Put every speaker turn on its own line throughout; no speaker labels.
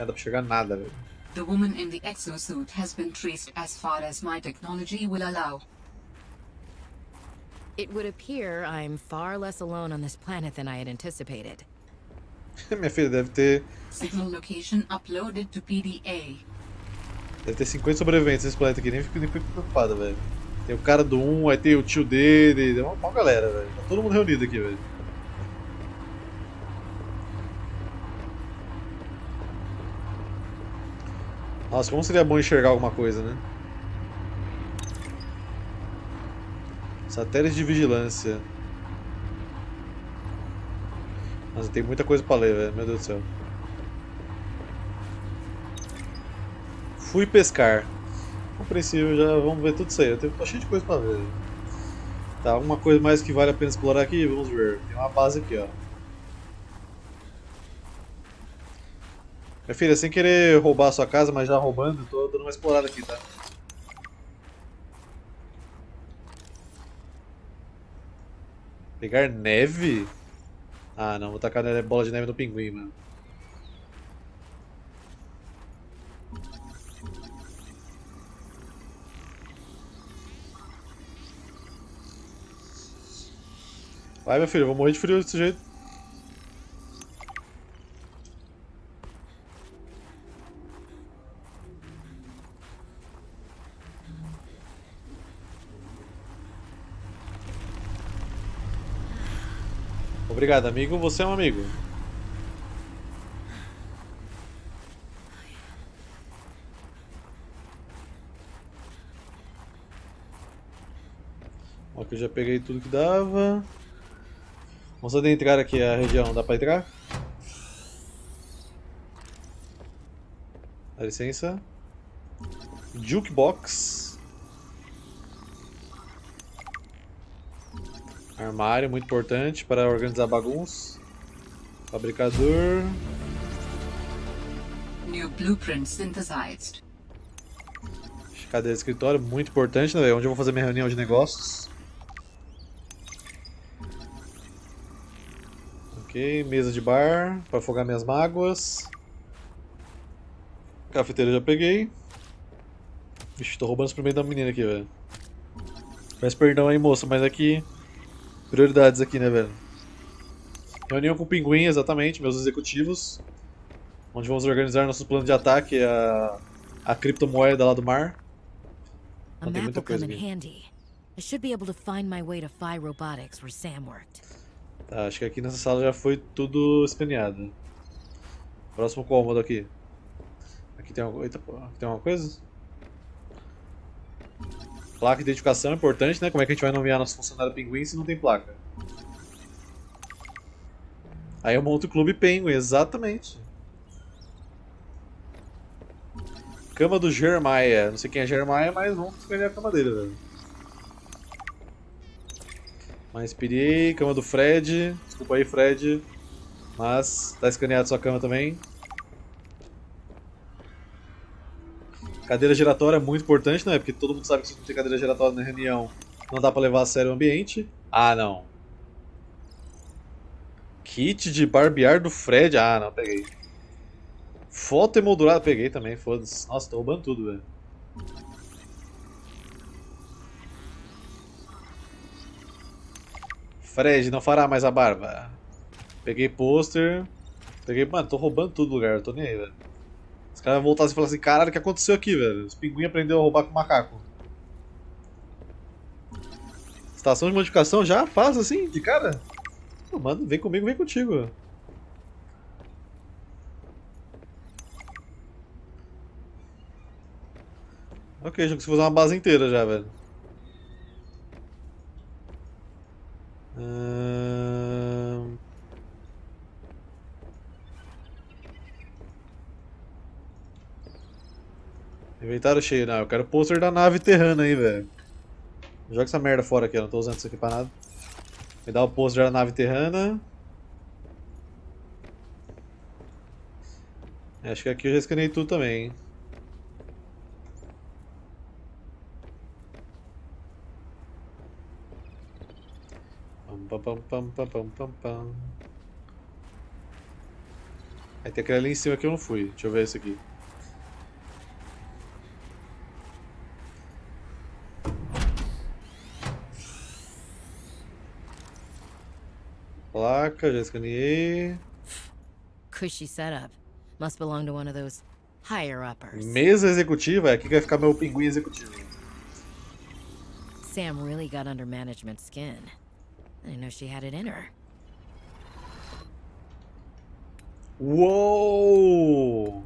Não dá pra chegar nada, velho.
The woman in the exosuit has been traced as far as my technology will allow.
It would appear I'm far less alone on this planet than I had anticipated.
Minha filha, deve ter.
Signal location uploaded to PDA.
Deve ter 50 sobreviventes nesse planeta aqui, nem fico, nem fico preocupado, velho. Tem o cara do 1, aí tem o tio dele, tem uma, uma galera, velho. Tá todo mundo reunido aqui, velho. Nossa, como seria bom enxergar alguma coisa, né? Satélite de vigilância. Nossa, tem muita coisa pra ler, velho. Meu Deus do céu. Fui pescar. Compreensível, já vamos ver tudo isso aí. Eu tenho cheio de coisa pra ver. Tá, alguma coisa mais que vale a pena explorar aqui? Vamos ver. Tem uma base aqui, ó. Minha filha, sem querer roubar a sua casa, mas já roubando, tô dando uma explorada aqui, tá? Pegar neve? Ah não, vou tacar bola de neve no pinguim, mano. Vai, meu filho, eu vou morrer de frio desse jeito. Obrigado, amigo. Você é um amigo. Ok, já peguei tudo que dava. Vamos adentrar aqui a região. Dá pra entrar? Dá licença. Jukebox. Armário, muito importante para organizar bagunça. Fabricador.
New blueprint synthesized.
Cadeira de escritório, muito importante, né? Onde eu vou fazer minha reunião de negócios. Ok, mesa de bar para afogar minhas mágoas. Cafeteira já peguei. Vixe, tô roubando os primeiros da menina aqui, velho. Peço perdão aí, moça, mas aqui Prioridades aqui, né, velho? Reunião com o Pinguim, exatamente, meus executivos. Onde vamos organizar nossos planos de ataque, a, a criptomoeda lá do mar.
Não tem muita coisa aqui. handy. I should be able to find my way to Phi Robotics where Sam worked.
Tá, acho que aqui nessa sala já foi tudo escaneado. Próximo cômodo aqui. Aqui tem Eita, aqui tem uma coisa? Placa de identificação é importante, né? Como é que a gente vai nomear nosso funcionário pinguim se não tem placa? Aí eu monto o clube Penguin, exatamente. Cama do Jeremiah. Não sei quem é Jeremiah, mas vamos escolher a cama dele, velho. Mais pirei, cama do Fred. Desculpa aí, Fred. Mas tá escaneado sua cama também. Cadeira giratória é muito importante, né? Porque todo mundo sabe que se não tem cadeira giratória na reunião, não dá pra levar a sério o ambiente. Ah, não. Kit de barbear do Fred. Ah, não, peguei. Foto emoldurada, peguei também, foda-se. Nossa, tô roubando tudo, velho. Fred, não fará mais a barba. Peguei pôster. Peguei. Mano, tô roubando tudo do lugar, tô nem aí, velho. Os caras vão voltar assim e falar assim, caralho, o que aconteceu aqui, velho? Os pinguins aprenderam a roubar com macaco. Estação de modificação já? Faz assim, de cara? Pô, mano, vem comigo, vem contigo. Ok, já consigo fazer uma base inteira já, velho. Hum... Inventário cheio, não. Eu quero o pôster da nave terrana aí, velho. Joga essa merda fora aqui, eu não tô usando isso aqui pra nada. Me dá o pôster da nave terrana. Acho que aqui eu já escanei tudo também, hein. Pam pam pam pam pam pam pam. Aí tem aquele ali em cima que eu não fui. Deixa eu ver esse aqui. Placa, já escaneei.
Cushy setup. Must belong to one of those higher uppers.
Mesa executiva, aqui que vai ficar meu pinguim executivo.
Sam really got under management's skin. I didn't know she had it in her.
Uou!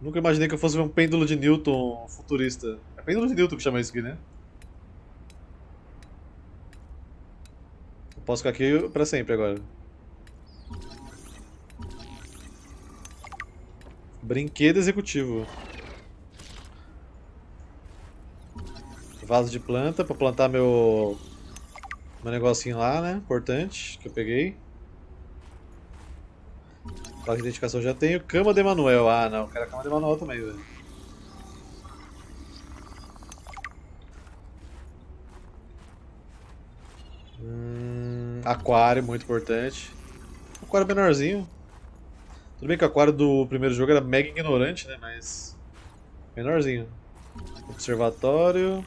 Nunca imaginei que eu fosse ver um pêndulo de Newton futurista. É pêndulo de Newton que chama isso aqui, né? Posso ficar aqui pra sempre agora. Brinquedo executivo. Vaso de planta pra plantar meu meu negocinho lá, né? Importante, que eu peguei. Placa de identificação já tenho. Cama de Manuel. Ah, não. Quero a cama de Manuel também, velho. Aquário, muito importante. Aquário menorzinho. Tudo bem que o aquário do primeiro jogo era mega ignorante, né? Mas. Menorzinho. Observatório.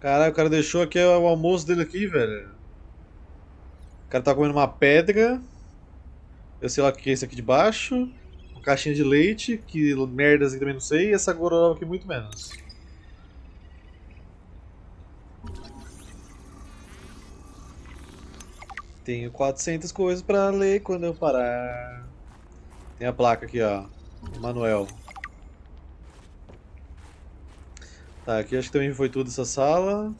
Caralho, o cara deixou aqui o almoço dele aqui, velho. O cara tá comendo uma pedra. Eu sei lá o que é isso aqui de baixo. Caixinha de leite, que merdas aqui também não sei. E essa gororoba aqui muito menos. Tenho 400 coisas pra ler quando eu parar. Tem a placa aqui, ó. Manuel. Tá, aqui acho que também foi tudo essa sala.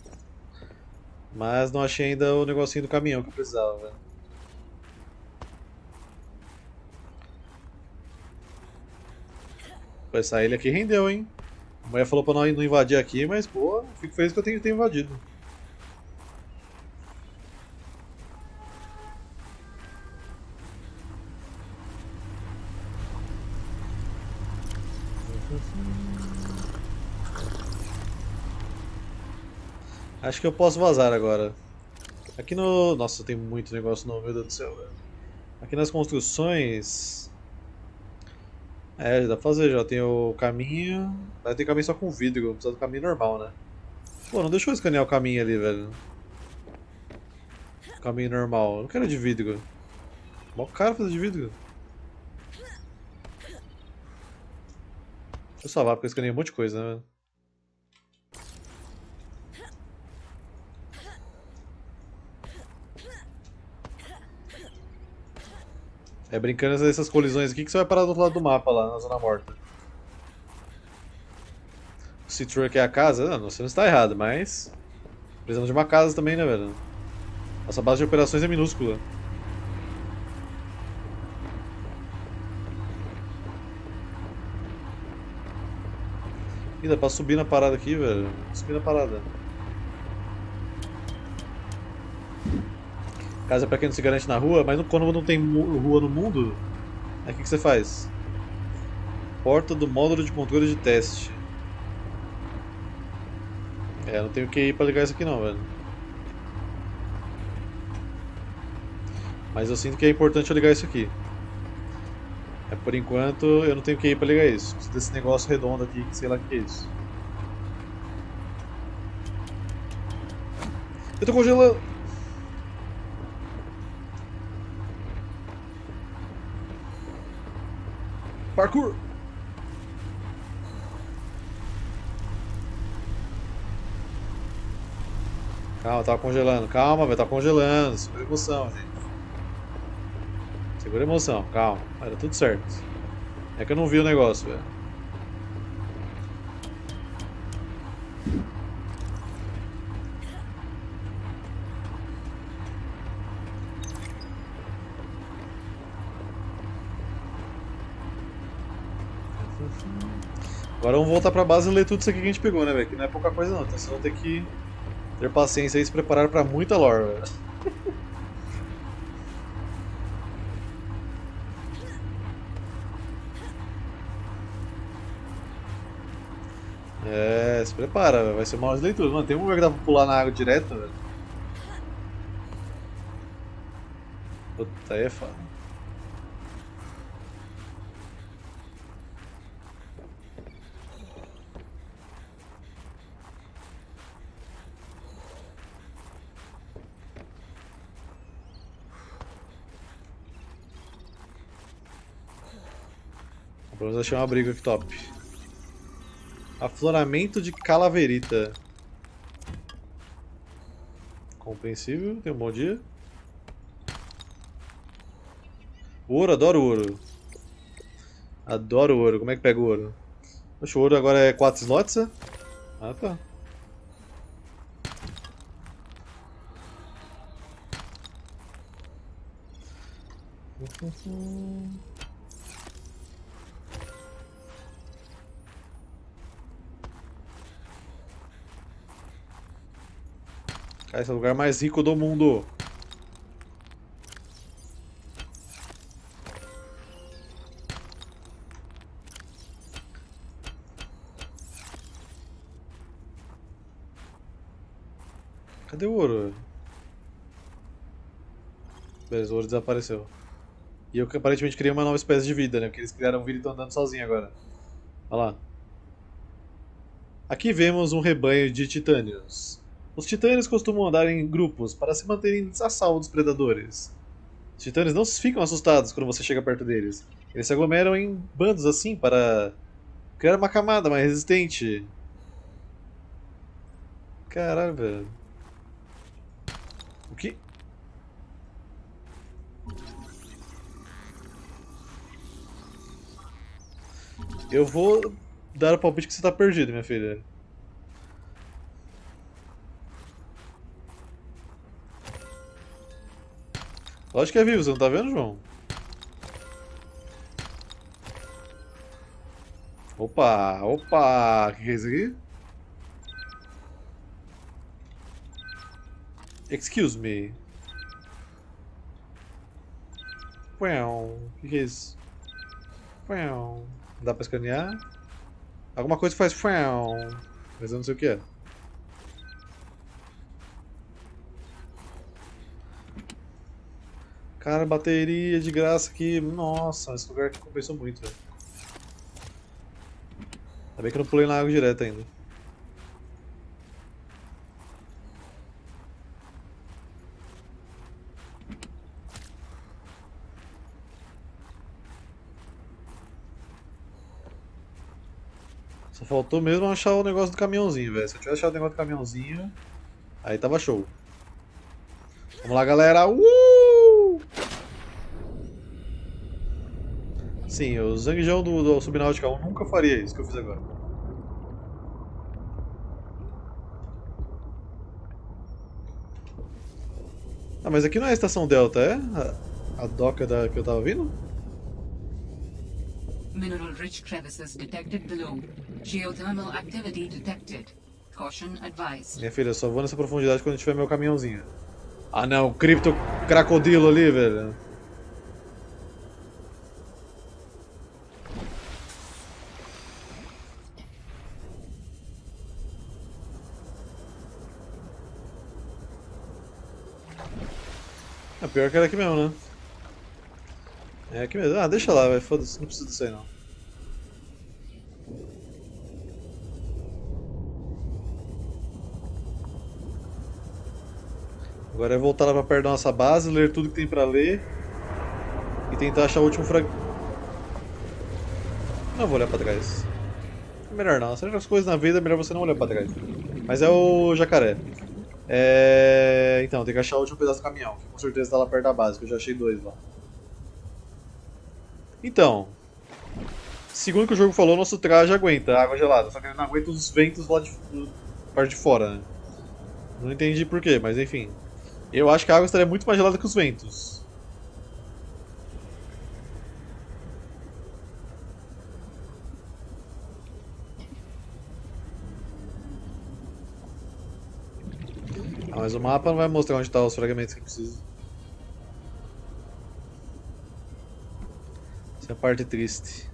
Mas não achei ainda o negocinho do caminhão que eu precisava. Essa ilha aqui rendeu, hein? A mulher falou pra não invadir aqui, mas pô, fico feliz que eu tenho, tenho invadido. Acho que eu posso vazar agora. Aqui no... Nossa, tem muito negócio novo, meu Deus do céu, velho. Aqui nas construções... É, dá pra fazer já. Tem o caminho... Vai ter caminho só com vidro, precisa do caminho normal, né? Pô, não deixa eu escanear o caminho ali, velho. Caminho normal. Eu não quero de vidro. Mó caro fazer de vidro. Deixa eu salvar, porque eu escaneei um monte de coisa, né, velho? É brincando dessas colisões aqui que você vai parar do outro lado do mapa lá, na zona morta. O Sea-Truck é a casa? Não, você não está errado, mas... Precisamos de uma casa também, né, velho? Nossa base de operações é minúscula. Ih, dá pra subir na parada aqui, velho. Subir na parada. Casa pra quem não se garante na rua, mas quando não tem rua no mundo, aí o que, que você faz? Porta do módulo de controle de teste. É, não tenho que ir pra ligar isso aqui não, velho. Mas eu sinto que é importante eu ligar isso aqui. É, por enquanto eu não tenho que ir pra ligar isso. Preciso desse negócio redondo aqui, que sei lá o que é isso. Eu tô congelando! Parkour! Calma, tava congelando. Calma, vai tá congelando. Segura emoção, gente. Segura emoção, calma. Dar tudo certo. É que eu não vi o negócio, velho. Agora vamos voltar pra base e ler tudo isso aqui que a gente pegou, né, velho? Que não é pouca coisa não, então vocês vão ter que ter paciência e se preparar pra muita lore, velho. É, se prepara, vai ser uma hora de leitura. Mano, tem um lugar que dá pra pular na água direto, velho. Puta, aí é foda. Pelo menos achei uma briga aqui top. Afloramento de calaverita. Compreensível, tem um bom dia. Ouro, adoro ouro. Adoro ouro. Como é que pega o ouro? Poxa, o ouro agora é 4 slots, é? Ah, tá. Cara, esse é o lugar mais rico do mundo. Cadê o ouro? Beleza, o ouro desapareceu. E eu aparentemente criei uma nova espécie de vida, né? Porque eles criaram vida e estão andando sozinhos agora. Olha lá. Aqui vemos um rebanho de titânios. Os titãs costumam andar em grupos para se manterem a salvo dos predadores. Os titãs não ficam assustados quando você chega perto deles. Eles se aglomeram em bandos assim para criar uma camada mais resistente. Caralho, velho. O que? Eu vou dar o palpite que você tá perdido, minha filha. Lógico que é vivo, você não tá vendo, João? Opa, opa, o que, é isso aqui? Excuse me. Well, o que, é isso? Well, dá pra escanear? Alguma coisa faz well, mas eu não sei o que é. Cara, bateria de graça aqui. Nossa, esse lugar aqui compensou muito, velho. Ainda bem que eu não pulei na água direto ainda. Só faltou mesmo achar o negócio do caminhãozinho, velho. Se eu tivesse achado o negócio do caminhãozinho, aí tava show. Vamos lá, galera. Uh! Sim, o Zangjão do, do Subnáutica 1 nunca faria isso que eu fiz agora. Ah, mas aqui não é a estação Delta, é? A, a doca da, que eu tava vindo?
Mineral rich crevices detected below. Geothermal activity detected. Caution advised.
Minha filha, só vou nessa profundidade quando tiver meu caminhãozinho. Ah não, cripto crocodilo ali, velho. É pior que era aqui mesmo, né? É aqui mesmo. Ah, deixa lá, vai. Foda-se, não precisa disso aí não. Agora é voltar lá pra perto da nossa base, ler tudo que tem pra ler e tentar achar o último fragmento. Não vou olhar pra trás. É melhor não. Certas coisas na vida é melhor você não olhar pra trás. Mas é o jacaré. É... Então, tem que achar o último pedaço do caminhão, que com certeza tá lá perto da base, que eu já achei dois lá. Então, segundo que o jogo falou, nosso traje aguenta água gelada, só que ele não aguenta os ventos lá de, parte de fora, né? Não entendi porquê, mas enfim. Eu acho que a água estaria muito mais gelada que os ventos. Mas o mapa não vai mostrar onde estão tá os fragmentos que precisa. Essa é a parte triste.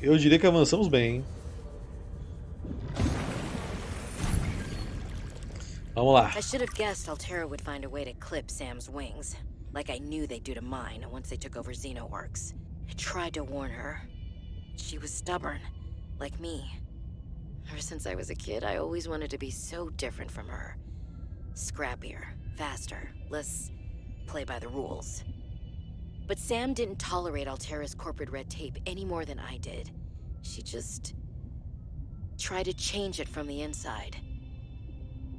Eu diria que avançamos bem, hein? Vamos lá.
I should have guessed Altera would find a way to clip Sam's wings, like I knew they'd do to mine once they took over Xenoworks. I tried to warn her. She was stubborn, like me. Ever since I was a kid, I always wanted to be so different from her. Scrappier, faster, less play by the rules. But Sam didn't tolerate Altera's corporate red tape any more than I did. She just tried to change it from the inside.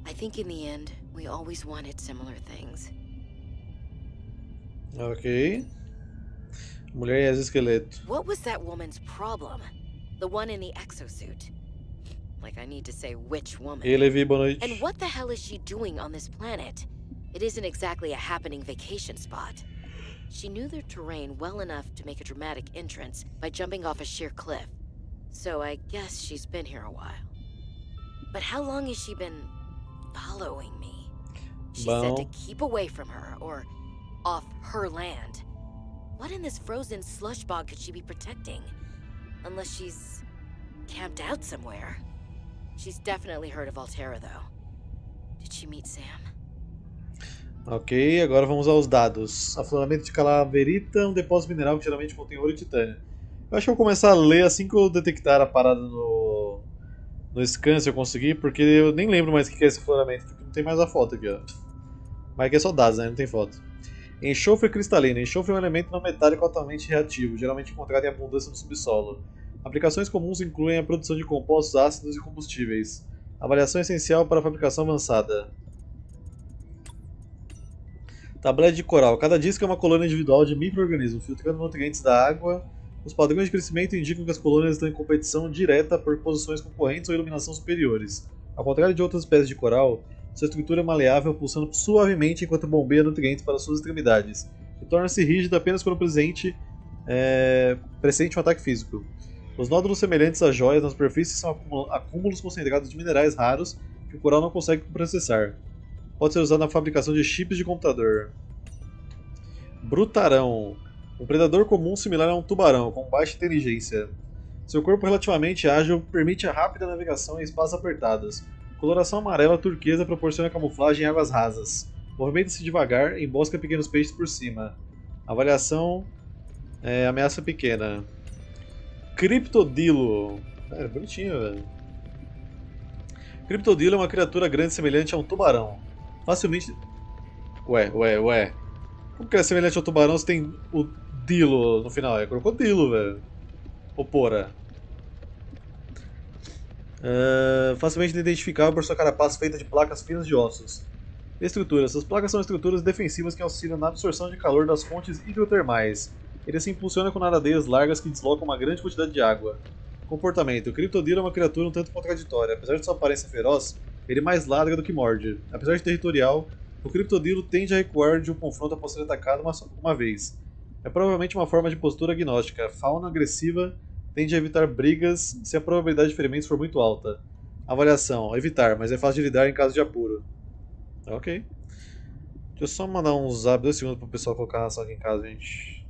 I think in the end, we always wanted similar things.
Ok. Mulher e exoesqueleto.
What was that woman's problem? The one in the exosuit. Like I need to say which woman.
Levi, boa noite.
And what the hell is she doing on this planet? It isn't exactly a happening vacation spot. She knew their terrain well enough to make a dramatic entrance by jumping off a sheer cliff. So I guess she's been here a while. But how long has she been following me? She said to
Bom.
keep away from her, or off her land. What in this frozen slush bog could she be protecting? Unless she's camped out somewhere. She's definitely heard of Altera, though. Did she meet Sam?
Ok, agora vamos aos dados. Afloramento de calaverita, um depósito mineral que geralmente contém ouro e titânio. Eu acho que eu vou começar a ler assim que eu detectar a parada no, no scan, eu conseguir, porque eu nem lembro mais o que é esse afloramento, porque não tem mais a foto aqui, ó. Mas aqui é só dados, né? Não tem foto. Enxofre cristalino. Enxofre é um elemento não metálico altamente reativo, geralmente encontrado em abundância no subsolo. Aplicações comuns incluem a produção de compostos ácidos e combustíveis. Avaliação essencial para fabricação avançada. Tablete de coral. Cada disco é uma colônia individual de micro-organismos, filtrando nutrientes da água. Os padrões de crescimento indicam que as colônias estão em competição direta por posições concorrentes ou iluminação superiores. Ao contrário de outras espécies de coral, sua estrutura é maleável, pulsando suavemente enquanto bombeia nutrientes para suas extremidades, e torna-se rígida apenas quando presente, é, presente um ataque físico. Os nódulos semelhantes a joias na superfície são acúmulo- acúmulos concentrados de minerais raros que o coral não consegue processar. Pode ser usado na fabricação de chips de computador. Brutarão. Um predador comum similar a um tubarão, com baixa inteligência. Seu corpo relativamente ágil permite a rápida navegação em espaços apertados. Coloração amarela turquesa proporciona camuflagem em águas rasas. Movimenta-se devagar, embosca pequenos peixes por cima. Avaliação é ameaça pequena. Criptodilo. É, bonitinho, velho. Criptodilo é uma criatura grande semelhante a um tubarão. Facilmente. Ué, ué, ué. Como que é semelhante ao tubarão se tem o Dilo no final? É crocodilo, velho. Ou pora. É, facilmente identificável por sua carapaça feita de placas finas de ossos. Estrutura. Essas placas são estruturas defensivas que auxiliam na absorção de calor das fontes hidrotermais. Ele se impulsiona com nadadeiras largas que deslocam uma grande quantidade de água. Comportamento. O Criptodilo é uma criatura um tanto contraditória. Apesar de sua aparência feroz, ele mais ladra do que morde. Apesar de territorial, o Criptodilo tende a recuar de um confronto após ser atacado uma, uma vez. É provavelmente uma forma de postura agnóstica. Fauna agressiva tende a evitar brigas se a probabilidade de ferimentos for muito alta. Avaliação: evitar, mas é fácil de lidar em caso de apuro. Ok. Deixa eu só mandar um zap dois segundos pro pessoal colocar a ração aqui em casa, gente.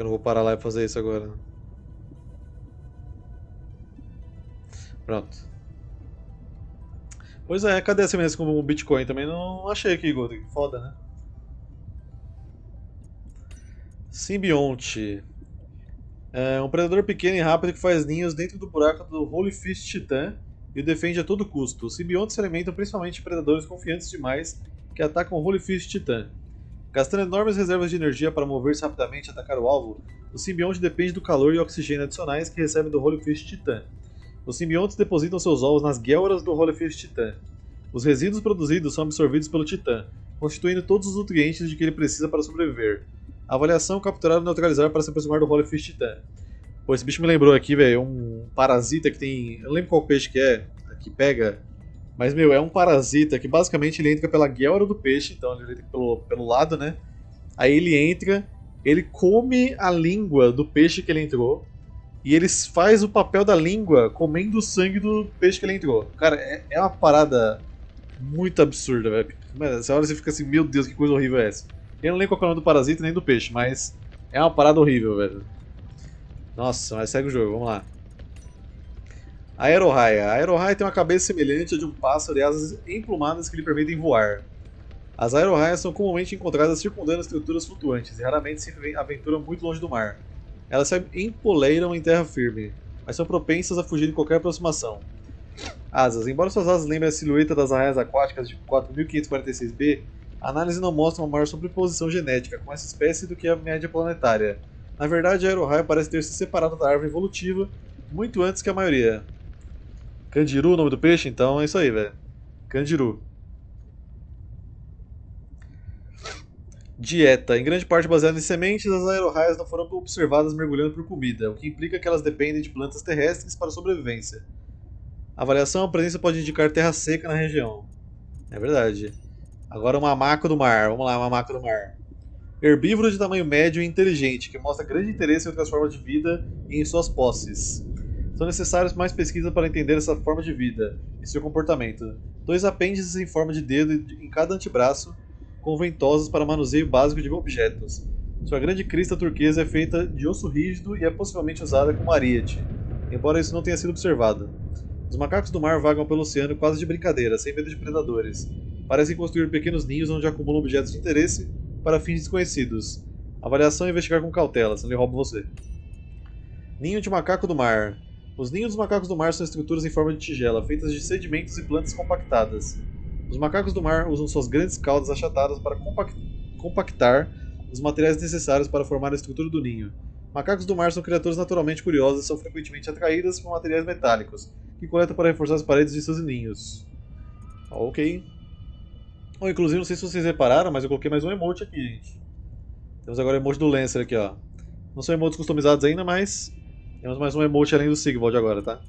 Que eu não vou parar lá e fazer isso agora? Pronto. Pois é, cadê a semelhança com o Bitcoin? Também não achei aqui, Golden. Foda, né? Simbionte. É um predador pequeno e rápido que faz ninhos dentro do buraco do Holy Fist Titã e o defende a todo custo. Os simbiontes se alimentam principalmente de predadores confiantes demais que atacam o Holy Fist Titã. Gastando enormes reservas de energia para mover-se rapidamente e atacar o alvo, o simbionte depende do calor e oxigênio adicionais que recebe do Holy Fist Titã. Os simbiontes depositam seus ovos nas guelras do Holy Fist Titã. Os resíduos produzidos são absorvidos pelo Titã, constituindo todos os nutrientes de que ele precisa para sobreviver. Avaliação capturar e neutralizar para se aproximar do Holy Fist Titã. Pô, esse bicho me lembrou aqui, velho, um parasita que tem. Eu não lembro qual peixe que é, que pega. Mas, meu, é um parasita que basicamente ele entra pela guelra do peixe, então ele entra pelo, pelo lado, né? Aí ele entra, ele come a língua do peixe que ele entrou. E ele faz o papel da língua comendo o sangue do peixe que ele entrou. Cara, é, é uma parada muito absurda, velho. Essa hora você fica assim, meu Deus, que coisa horrível é essa? Eu não lembro qual é o nome do parasita nem do peixe, mas é uma parada horrível, velho. Nossa, mas segue o jogo, vamos lá. Aeroraia. A Aeroraia tem uma cabeça semelhante à de um pássaro e asas emplumadas que lhe permitem voar. As aeroraias são comumente encontradas circundando estruturas flutuantes e raramente se aventuram muito longe do mar. Elas se empoleiram em terra firme, mas são propensas a fugir de qualquer aproximação. Asas. Embora suas asas lembrem a silhueta das arraias aquáticas de 4546b, a análise não mostra uma maior sobreposição genética com essa espécie do que a média planetária. Na verdade, a aeroraia parece ter se separado da árvore evolutiva muito antes que a maioria. Candiru, o nome do peixe? Então é isso aí, velho. Candiru. Dieta. Em grande parte baseada em sementes, as aerorraias não foram observadas mergulhando por comida, o que implica que elas dependem de plantas terrestres para sobrevivência. A avaliação, a presença pode indicar terra seca na região. É verdade. Agora o mamaco do mar. Vamos lá, mamaco do mar. Herbívoro de tamanho médio e inteligente, que mostra grande interesse em outras formas de vida e em suas posses. São necessárias mais pesquisas para entender essa forma de vida e seu comportamento. Dois apêndices em forma de dedo em cada antebraço com ventosas para manuseio básico de objetos. Sua grande crista turquesa é feita de osso rígido e é possivelmente usada como ariete, embora isso não tenha sido observado. Os macacos do mar vagam pelo oceano quase de brincadeira, sem medo de predadores. Parecem construir pequenos ninhos onde acumulam objetos de interesse para fins desconhecidos. Avaliação é investigar com cautela, senão ele rouba você. Ninho de macaco do mar. Os ninhos dos macacos do mar são estruturas em forma de tigela, feitas de sedimentos e plantas compactadas. Os macacos do mar usam suas grandes caudas achatadas para compactar os materiais necessários para formar a estrutura do ninho. Macacos do mar são criaturas naturalmente curiosas e são frequentemente atraídas por materiais metálicos, que coletam para reforçar as paredes de seus ninhos. Ok. Oh, inclusive, não sei se vocês repararam, mas eu coloquei mais um emote aqui, gente. Temos agora o emote do Lancer aqui, ó. Não são emotes customizados ainda, mas temos mais um emote além do Sigvald agora, tá?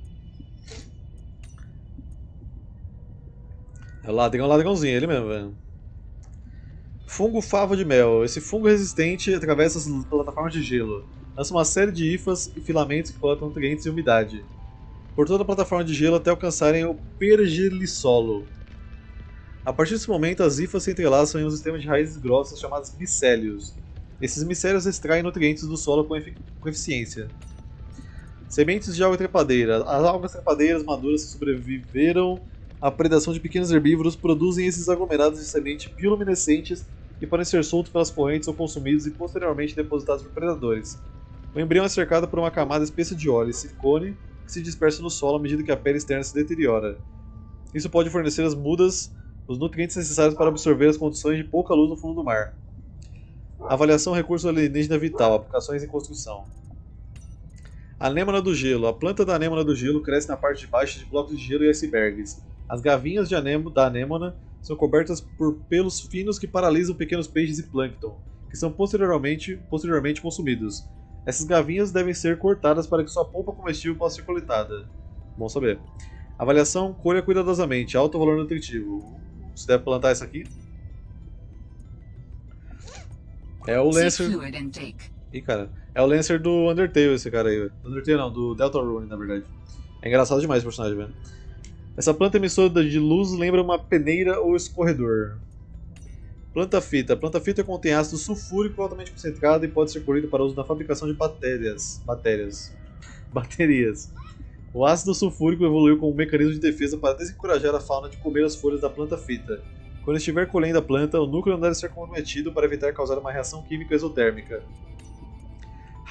É o ladrão, ladrãozinho, ele mesmo, velho. Fungo favo de mel. Esse fungo resistente atravessa as plataformas de gelo. Lança uma série de hifas e filamentos que coletam nutrientes e umidade. Por toda a plataforma de gelo até alcançarem o pergelissolo. A partir desse momento, as hifas se entrelaçam em um sistema de raízes grossas chamadas micélios. Esses micélios extraem nutrientes do solo com, com eficiência. Sementes de alga trepadeira. As algas trepadeiras maduras que sobreviveram a predação de pequenos herbívoros produzem esses aglomerados de semente bioluminescentes que podem ser soltos pelas correntes ou consumidos e posteriormente depositados por predadores. O embrião é cercado por uma camada espessa de óleo e silicone que se dispersa no solo à medida que a pele externa se deteriora. Isso pode fornecer às mudas os nutrientes necessários para absorver as condições de pouca luz no fundo do mar. Avaliação recurso alienígena vital, aplicações em construção. Anêmona do gelo. A planta da anêmona do gelo cresce na parte de baixo de blocos de gelo e icebergs. As gavinhas de anemo, da anêmona são cobertas por pelos finos que paralisam pequenos peixes e plâncton, que são posteriormente, posteriormente consumidos. Essas gavinhas devem ser cortadas para que sua polpa comestível possa ser coletada. Bom saber. Avaliação: colha cuidadosamente, alto valor nutritivo. Você deve plantar isso aqui? É o Lancer. Ih, cara. É o Lancer do Undertale, esse cara aí. Undertale não, do Deltarune, na verdade. É engraçado demais o personagem, velho. Essa planta emissora de luz lembra uma peneira ou escorredor. Planta fita. Planta fita contém ácido sulfúrico altamente concentrado e pode ser colhido para uso na fabricação de bactérias. Bactérias. Baterias. O ácido sulfúrico evoluiu como um mecanismo de defesa para desencorajar a fauna de comer as folhas da planta fita. Quando estiver colhendo a planta, o núcleo não deve ser comprometido para evitar causar uma reação química exotérmica.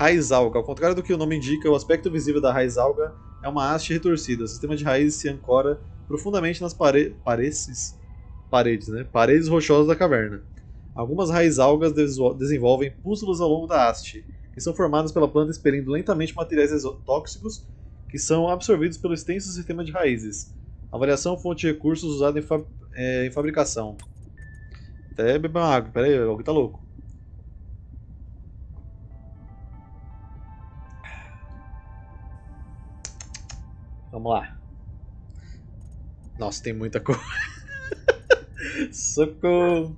Raiz alga. Ao contrário do que o nome indica, o aspecto visível da raiz alga é uma haste retorcida. O sistema de raízes se ancora profundamente nas pare... paredes, paredes, né? paredes rochosas da caverna. Algumas raízes algas desenvolvem pústulas ao longo da haste, que são formadas pela planta expelindo lentamente materiais tóxicos que são absorvidos pelo extenso sistema de raízes. Avaliação fonte de recursos usada em, fa... é, em fabricação. Até beber uma água, pera aí, alguém tá louco. Vamos lá. Nossa, tem muita coisa. Socorro.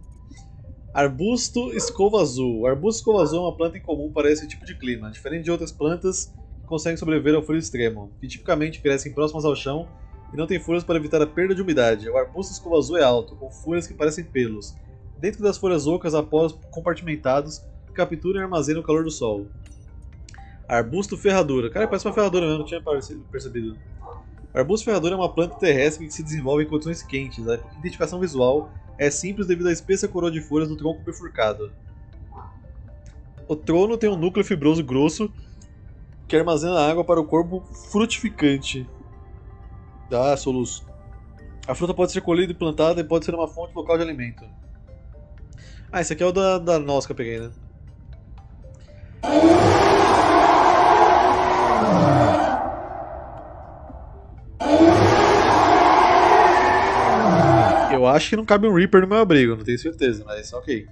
Arbusto escova azul. O arbusto escova azul é uma planta incomum para esse tipo de clima, diferente de outras plantas que conseguem sobreviver ao frio extremo, que tipicamente crescem próximas ao chão e não têm folhas para evitar a perda de umidade. O arbusto escova azul é alto, com folhas que parecem pelos. Dentro das folhas ocas há poros compartimentados que capturam e armazenam o calor do sol. Arbusto ferradura. Cara, parece uma ferradura mesmo, não tinha percebido. Arbusto ferradura é uma planta terrestre que se desenvolve em condições quentes. A identificação visual é simples devido à espessa coroa de folhas do tronco bifurcado. O trono tem um núcleo fibroso grosso que armazena água para o corpo frutificante. Ah, soluço. A fruta pode ser colhida e plantada e pode ser uma fonte local de alimento. Ah, esse aqui é o da, da que eu peguei, né? Eu acho que não cabe um Reaper no meu abrigo, não tenho certeza, mas ok.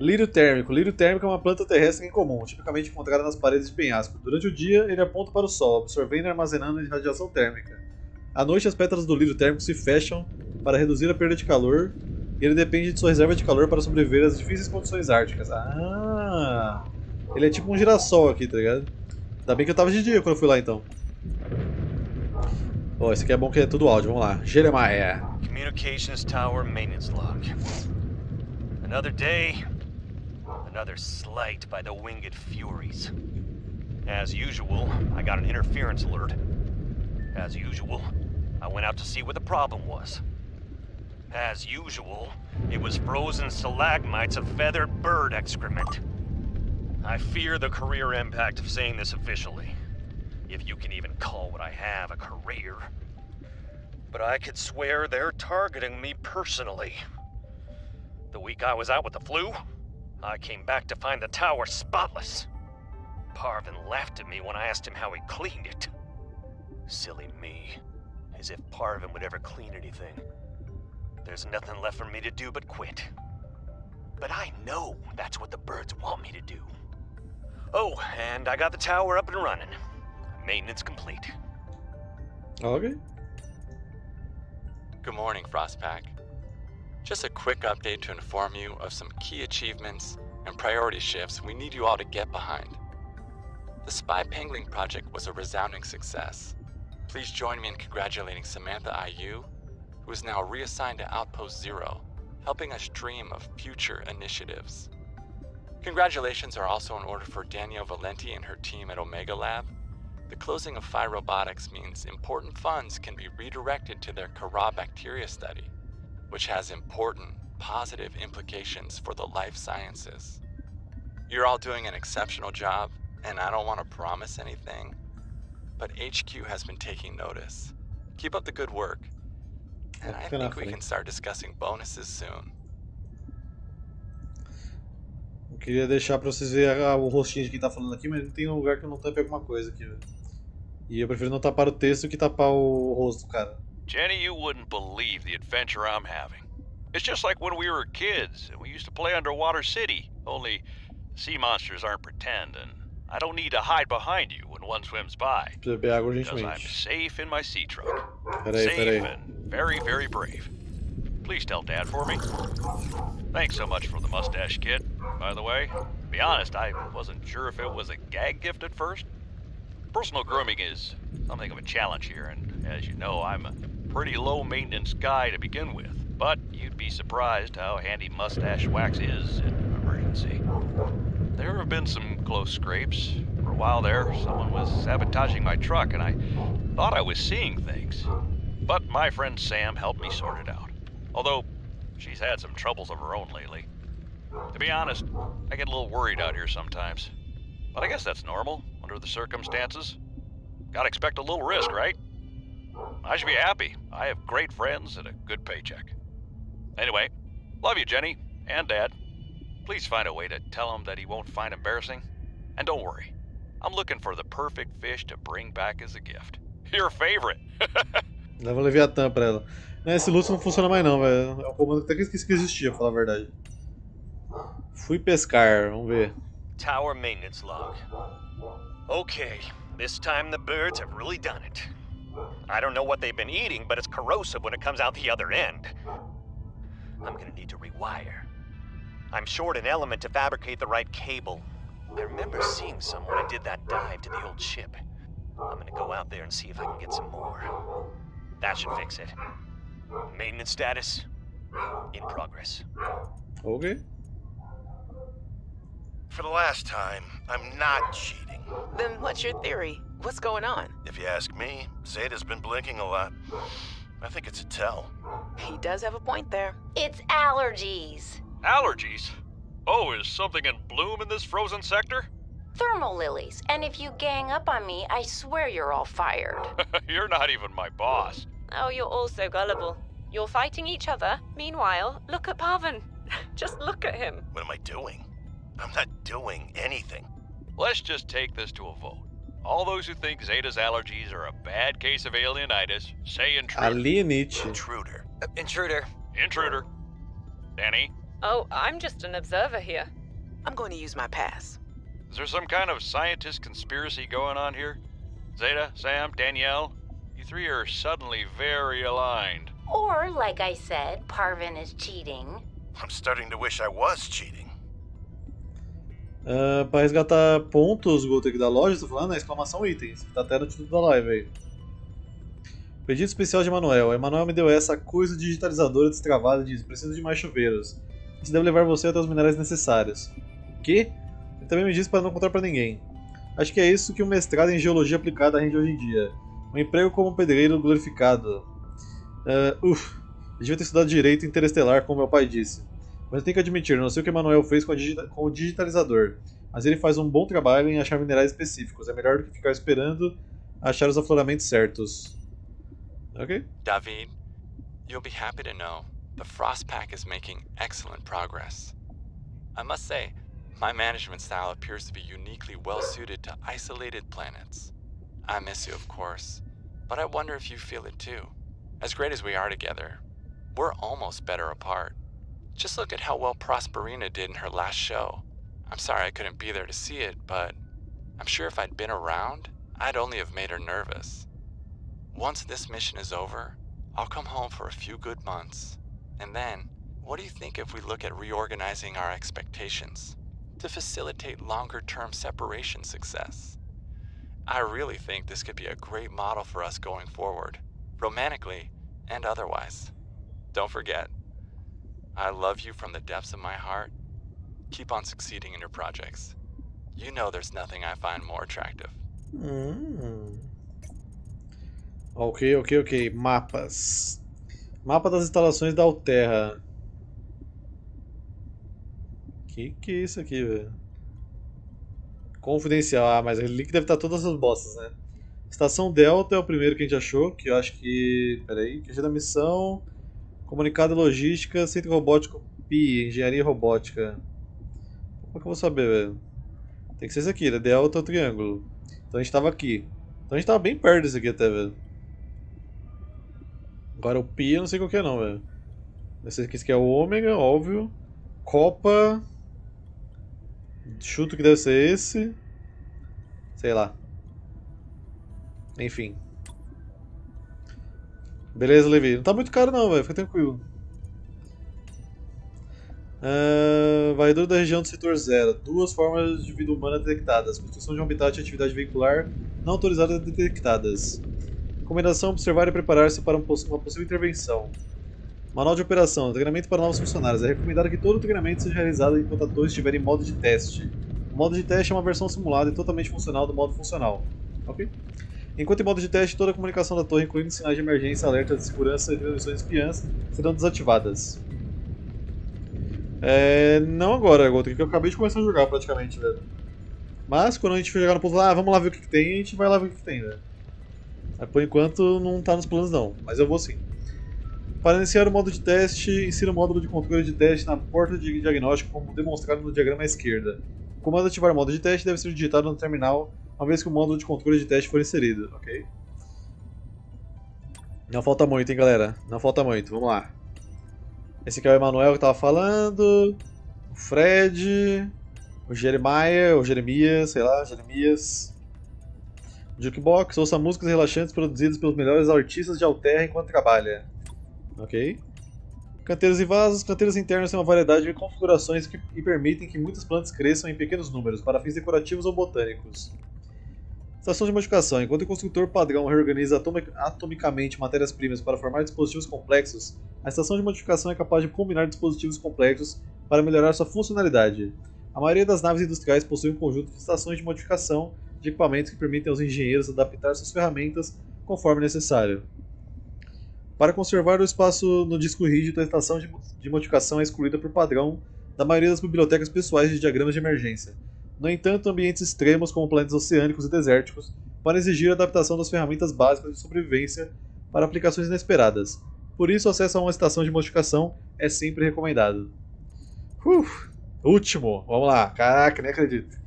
Lírio térmico. Lírio térmico é uma planta terrestre incomum, tipicamente encontrada nas paredes de penhasco. Durante o dia, ele aponta para o sol, absorvendo e armazenando radiação térmica. À noite, as pétalas do lírio térmico se fecham para reduzir a perda de calor, e ele depende de sua reserva de calor para sobreviver às difíceis condições árticas. Ah! Ele é tipo um girassol aqui, tá ligado? Ainda bem que eu tava de dia quando eu fui lá então. Oh, esse aqui é bom que é tudo áudio, vamos lá. Jeremiah.
Communications Tower Maintenance Log. Another day, another slight by the Winged Furies. As usual, I got an interference alert. As usual, I went out to see what the problem was. As usual, it was frozen stalagmites of feathered bird excrement. I fear the career impact of saying this officially. If you can even call what I have a career. But I could swear they're targeting me personally. The week I was out with the flu, I came back to find the tower spotless. Parvin laughed at me when I asked him how he cleaned it. Silly me. As if Parvin would ever clean anything. There's nothing left for me to do but quit. But I know that's what the birds want me to do. Oh, and I got the tower up and running. Maintenance complete.
Ok.
Good morning, Frostpack. Just a quick update to inform you of some key achievements and priority shifts we need you all to get behind. The Spy Pangling project was a resounding success. Please join me in congratulating Samantha IU, who is now reassigned to Outpost Zero, helping us dream of future initiatives. Congratulations are also in order for Danielle Valenti and her team at Omega Lab. The closing of Phi Robotics means important funds can be redirected to their Kara bacteria study, which has important positive implications for the life sciences. You're all doing an exceptional job, and I don't want to promise anything, but HQ has been taking notice. Keep up the good work, and I think we can start discussing bonuses soon.
Eu queria deixar pra vocês verem o rostinho de quem tá falando aqui, mas tem um lugar que eu não tampe alguma coisa aqui, velho. E eu prefiro não tapar o texto que tapar o rosto cara.
Jenny, you wouldn't believe the adventure I'm having. It's just like when we were kids and we used to play Underwater City, only sea monsters aren't pretend, and I don't need to hide behind you when one swims by.
Beber água
I'm safe in my sea truck.
Peraí,
safe
peraí.
and very, very brave. Please tell Dad for me. Thanks so much for the mustache kit, by the way. To be honest, I wasn't sure if it was a gag gift at first. Personal grooming is something of a challenge here, and as you know, I'm a pretty low maintenance guy to begin with. But you'd be surprised how handy mustache wax is in an emergency. There have been some close scrapes. For a while there, someone was sabotaging my truck, and I thought I was seeing things. But my friend Sam helped me sort it out. Although, she's had some troubles of her own lately. To be honest, I get a little worried out here sometimes. But I guess that's normal, under the circumstances. Gotta expect a little risk, right? I should be happy. I have great friends and a good paycheck. Anyway, love you, Jenny, and Dad. Please find a way to tell him that he won't find embarrassing. And don't worry, I'm looking for the perfect fish to bring back as a gift. Your favorite!
Leva o Leviatã pra ela. Não, esse Lúcio não funciona mais não, velho. É um comando que até que esqueci que existia, pra falar a verdade. Fui pescar, vamos ver.
Tower maintenance log. Okay, this time the birds have really done it. I don't know what they've been eating, but it's corrosive when it comes out the other end. I'm gonna need to rewire. I'm short an element to fabricate the right cable. I remember seeing some when I did that dive to the old ship. I'm gonna go out there and see if I can get some more. That should fix it. Maintenance status in progress.
Ok.
For the last time, I'm not cheating.
Then what's your theory? What's going on?
If you ask me, Zeta's been blinking a lot. I think it's a tell.
He does have a point there.
It's allergies.
Allergies? Oh, is something in bloom in this frozen sector?
Thermal lilies. And if you gang up on me, I swear you're all fired.
You're not even my boss.
Oh, you're all so gullible. You're fighting each other. Meanwhile, look at Parvin. Just look at him.
What am I doing? I'm not doing anything.
Let's just take this to a vote. All those who think Zeta's allergies are a bad case of alienitis, say intruder.
Alienite.
Intruder.
Uh, intruder.
Intruder. Danny,
Oh, I'm just an observer here.
I'm going to use my pass.
is there some kind of scientist conspiracy going on here? Zeta, Sam, Danielle, you three are suddenly very aligned.
or, like I said, Parvin is cheating.
I'm starting to wish I was cheating.
Uh, pra resgatar pontos, aqui da loja, tá falando? É exclamação itens. que Tá até no título da live aí. Pedido especial de Emanuel. Emanuel me deu essa coisa digitalizadora destravada e diz: preciso de mais chuveiros. Isso deve levar você até os minerais necessários. O quê? Ele também me disse para não contar pra ninguém. Acho que é isso que o mestrado em geologia aplicada rende hoje em dia. Um emprego como pedreiro glorificado. Uh, uf, eu devia ter estudado direito interestelar, como meu pai disse. Mas eu tenho que admitir, não sei o que Emanuel fez com, digita- com o digitalizador, mas ele faz um bom trabalho em achar minerais específicos. É melhor do que ficar esperando achar os afloramentos certos. Ok?
David, you'll be happy to know the Frost Pack is making excellent progress. I must say, my management style appears to be uniquely well suited to isolated planets. I miss you, of course, but I wonder if you feel it too. As great as we are together, we're almost better apart. Just look at how well Prosperina did in her last show. I'm sorry I couldn't be there to see it, but I'm sure if I'd been around, I'd only have made her nervous. Once this mission is over, I'll come home for a few good months. And then, what do you think if we look at reorganizing our expectations to facilitate longer term separation success? I really think this could be a great model for us going forward, romantically and otherwise. Don't forget, I love you from the depths of my heart. Keep on succeeding in your projects. You know there's nothing I find more attractive.
Hum. Ok, ok, ok. Mapas. Mapa das instalações da Alterra. Que que é isso aqui, velho? Confidencial. Ah, mas o link deve estar todas as bostas, né? Estação Delta é o primeiro que a gente achou, que eu acho que... Peraí, que é da missão... Comunicado Logística, Centro Robótico PI, Engenharia Robótica. Como é que eu vou saber, velho? Tem que ser esse aqui, né? Delta é o triângulo. Então a gente tava aqui. Então a gente tava bem perto desse aqui até, velho. Agora o Pi eu não sei qual que é não, velho. Esse aqui, esse aqui é o Ômega, óbvio. Copa. Chuto que deve ser esse. Sei lá. Enfim. Beleza, Levi. Não tá muito caro não, velho. Fica tranquilo. Varredor da região do setor zero. Duas formas de vida humana detectadas. Construção de um habitat e atividade veicular não autorizadas detectadas. Recomendação: observar e preparar-se para um uma possível intervenção. Manual de operação: treinamento para novos funcionários. É recomendado que todo o treinamento seja realizado enquanto a torre estiver em modo de teste. O modo de teste é uma versão simulada e totalmente funcional do modo funcional. Ok? Enquanto em modo de teste, toda a comunicação da torre, incluindo sinais de emergência, alertas de segurança e transmissões espiãs, serão desativadas. É, não agora, Goto, que eu acabei de começar a jogar praticamente, velho. Mas quando a gente for jogar no lá, ah, vamos lá ver o que, que tem, a gente vai lá ver o que, que tem, velho. Mas por enquanto não tá nos planos não, mas eu vou sim. Para iniciar o modo de teste, insira o módulo de controle de teste na porta de diagnóstico como demonstrado no diagrama à esquerda. O comando ativar o modo de teste deve ser digitado no terminal uma vez que o módulo de controle de teste for inserido, ok? Não falta muito, hein, galera? Não falta muito, vamos lá. Esse aqui é o Emanuel que tava falando, o Fred, o Jeremiah, o Jeremias, sei lá, Jeremias, Jukebox, ouça músicas relaxantes produzidas pelos melhores artistas de Alterra enquanto trabalha. Ok. Canteiros e vasos. Canteiros internos têm uma variedade de configurações que, permitem que muitas plantas cresçam em pequenos números, para fins decorativos ou botânicos. Estação de modificação. Enquanto o construtor padrão reorganiza atomic- atomicamente matérias-primas para formar dispositivos complexos, a estação de modificação é capaz de combinar dispositivos complexos para melhorar sua funcionalidade. A maioria das naves industriais possui um conjunto de estações de modificação de equipamentos que permitem aos engenheiros adaptar suas ferramentas conforme necessário. Para conservar o espaço no disco rígido, a estação de, de modificação é excluída por padrão da maioria das bibliotecas pessoais de diagramas de emergência. No entanto, ambientes extremos, como planetas oceânicos e desérticos, podem exigir a adaptação das ferramentas básicas de sobrevivência para aplicações inesperadas. Por isso, acesso a uma estação de modificação é sempre recomendado. Uf, último, vamos lá. Caraca, nem acredito.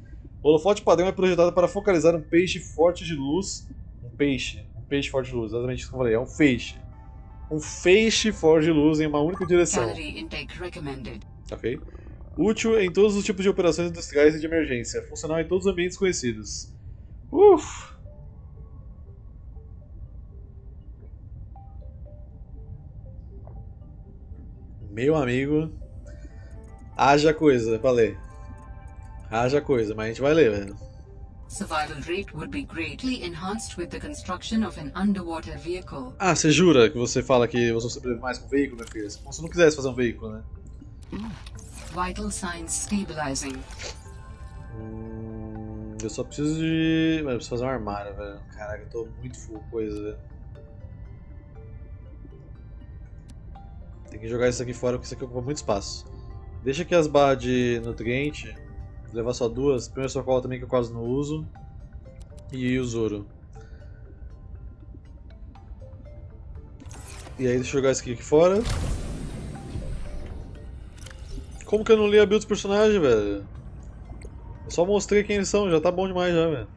O holofote padrão é projetado para focalizar um peixe forte de luz. Um peixe. Um peixe forte de luz, exatamente isso que eu falei. É um feixe. Um feixe forte de luz em uma única direção. Ok? Útil em todos os tipos de operações industriais e de emergência. Funcional em todos os ambientes conhecidos. Uf! Meu amigo. Haja coisa pra ler. Haja coisa, mas a gente vai ler, velho.
Survival rate would be greatly enhanced with the construction of an underwater vehicle.
Ah, você jura que você fala que você sobrevive mais com veículo, meu filho? Como se não quisesse fazer um veículo, né?
Vital signs stabilizing.
Hum, eu só preciso de. Eu preciso fazer um armário, velho. Caraca, eu tô muito full coisa, velho. Tem que jogar isso aqui fora porque isso aqui ocupa muito espaço. Deixa aqui as barras de nutriente. Vou levar só duas. Primeiro socorro também que eu quase não uso. E o Zoro. E aí deixa eu jogar isso aqui fora. Como que eu não li a build dos personagens, velho? Eu só mostrei quem eles são, já tá bom demais já, velho.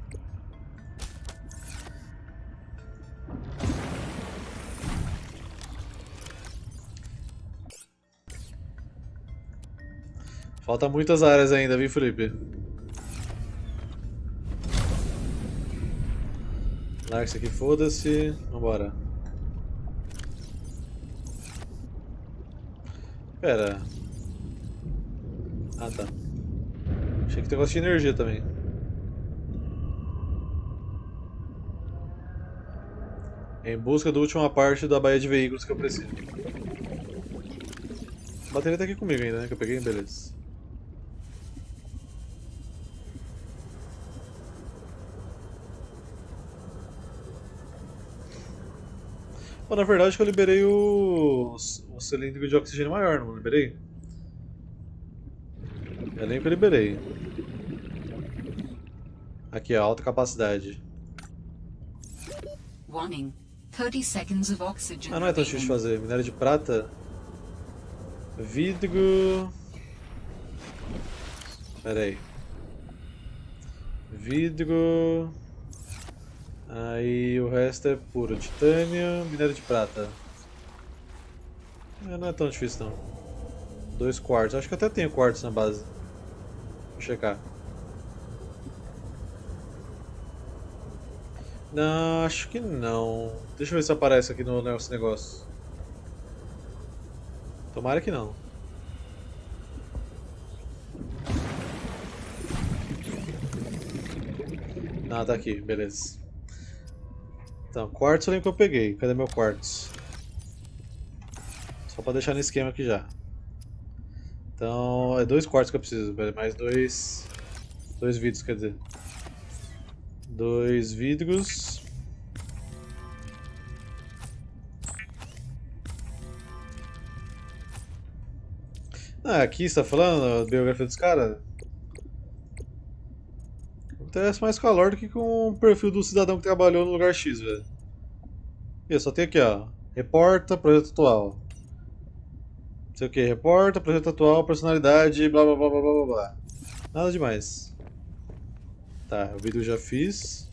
Falta muitas áreas ainda, viu, Felipe? Larga isso aqui, foda-se. Vambora. Pera. Ah, tá. Achei que tem negócio de energia também. Em busca da última parte da baía de veículos que eu preciso. A bateria tá aqui comigo ainda, né? Que eu peguei, beleza. Pô, na verdade que eu liberei o, o cilindro de oxigênio maior, não liberei? Eu eu liberei. Aqui, ó, alta capacidade.
Warning. 30 seconds of oxygen.
Ah, não é tão difícil de fazer. Minério de prata. Vidro. Pera aí. Vidro. Aí o resto é puro. Titânio, minério de prata. É, não é tão difícil não. Dois quartos. Acho que até tenho quartos na base. Vou checar. Não, acho que não. Deixa eu ver se aparece aqui no nosso negócio. Tomara que não. Ah, tá aqui, beleza. Então, quartzo eu lembro que eu peguei. Cadê meu quartzo? Só pra deixar no esquema aqui já. Então, é dois quartos que eu preciso. Mais dois. Dois vidros, quer dizer. Dois vidros. Ah, aqui você tá falando a biografia dos caras? Interessa mais com a lore do que com o perfil do cidadão que trabalhou no lugar X, velho. E só tem aqui, ó. Reporta, projeto atual. Sei o que, reporta, projeto atual, personalidade, blá blá blá blá blá blá. Nada demais. Tá, o vídeo eu já fiz.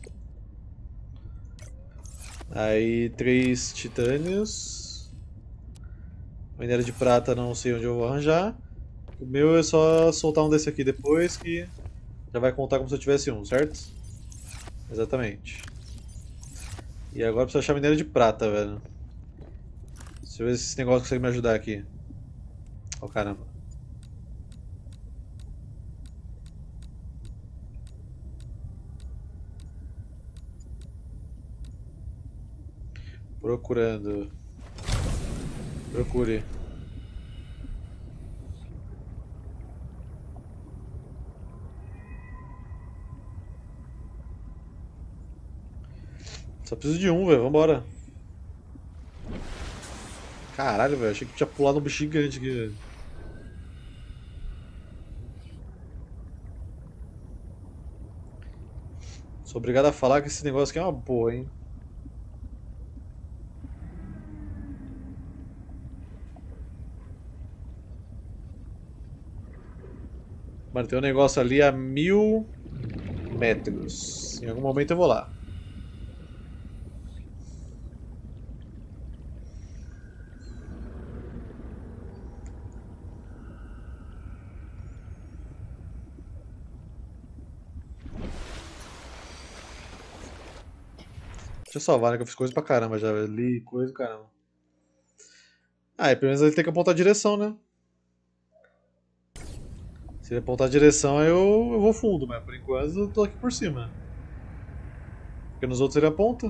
Aí, três titânios. Minério de prata não sei onde eu vou arranjar. O meu é só soltar um desse aqui depois que já vai contar como se eu tivesse um, certo? Exatamente. E agora precisa achar minério de prata, velho. Deixa eu ver se esse negócio consegue me ajudar aqui. Ó, caramba. Procurando. Procure. Só preciso de um, velho. Vambora. Caralho, velho. Achei que tinha pulado um bicho gigante aqui, velho. Sou obrigado a falar que esse negócio aqui é uma boa, hein. Mano, tem um negócio ali a mil metros. Em algum momento eu vou lá. Deixa eu salvar, né? Que eu fiz coisa pra caramba já. Li coisa pra caramba. Ah, e pelo menos ele tem que apontar a direção, né? Se ele apontar a direção, eu, eu vou fundo, mas por enquanto eu tô aqui por cima. Porque nos outros ele aponta.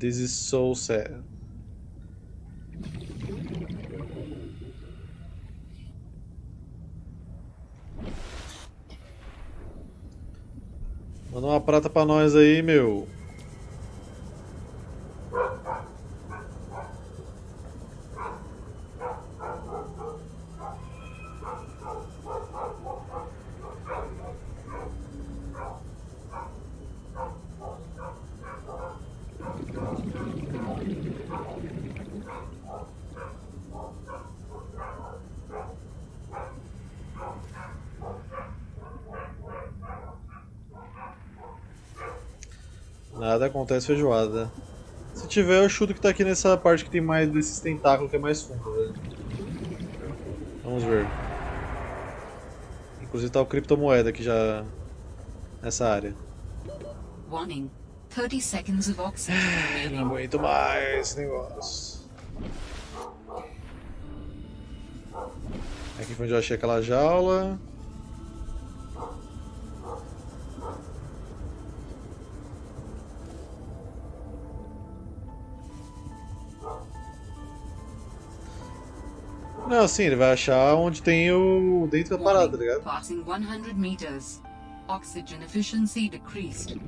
This is so sad. Manda uma prata pra nós aí, meu. Acontece feijoada. Se tiver, eu chuto que tá aqui nessa parte que tem mais desses tentáculos que é mais fundo, velho. Vamos ver. Inclusive tá o criptomoeda aqui já nessa área.
Warning. 30 seconds of oxygen
Não aguento mais esse negócio. Aqui foi onde eu achei aquela jaula. Não, sim, ele vai achar onde tem o. dentro da parada, tá ligado?
Passing 100 meters. Oxygen efficiency decreased.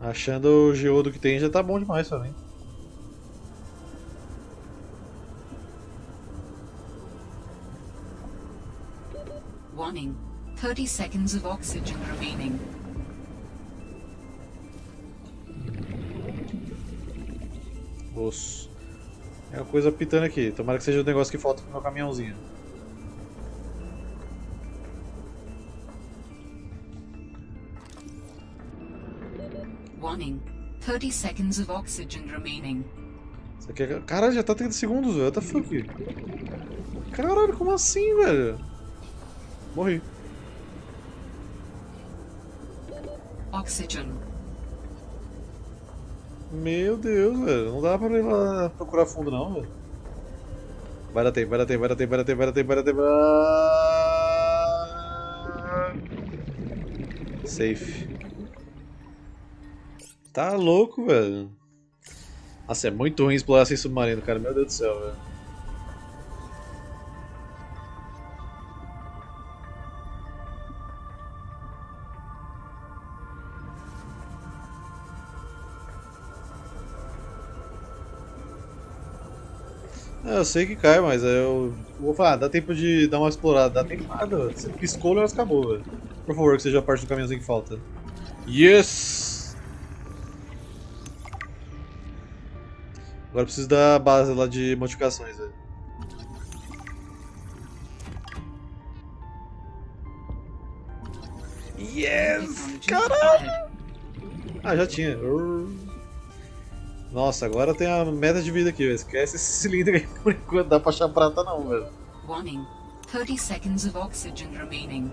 Achando o geodo que tem já tá bom demais pra mim.
Warning. 30 seconds of oxygen remaining.
Osso. Coisa pitando aqui. Tomara que seja o negócio que falta pro meu caminhãozinho.
Warning. 30 seconds of oxygen remaining.
Isso aqui é... Caralho, já tá 30 segundos, velho. What the fuck? Caralho, como assim, velho? Morri.
Oxygen.
Meu Deus, velho. Não dá pra ir lá procurar fundo, não, velho. Vai dar tempo, vai dar tempo, vai dar tempo, vai dar tempo, vai dar tempo, vai dar tempo. Ah! Safe. Tá louco, velho. Nossa, é muito ruim explorar sem submarino, cara. Meu Deus do céu, velho. eu sei que cai, mas eu vou falar, dá tempo de dar uma explorada, dá tempo nada. Você piscou, elas acabou, velho. Por favor, que seja parte do caminhozinho que falta. Yes! Agora preciso da base lá de modificações, velho. Yes! Caralho! Ah, já tinha. Nossa, agora tem a meta de vida aqui, velho. Esquece esse cilindro aí por enquanto. Dá pra achar prata não, velho.
Warning. 30 seconds of oxygen remaining.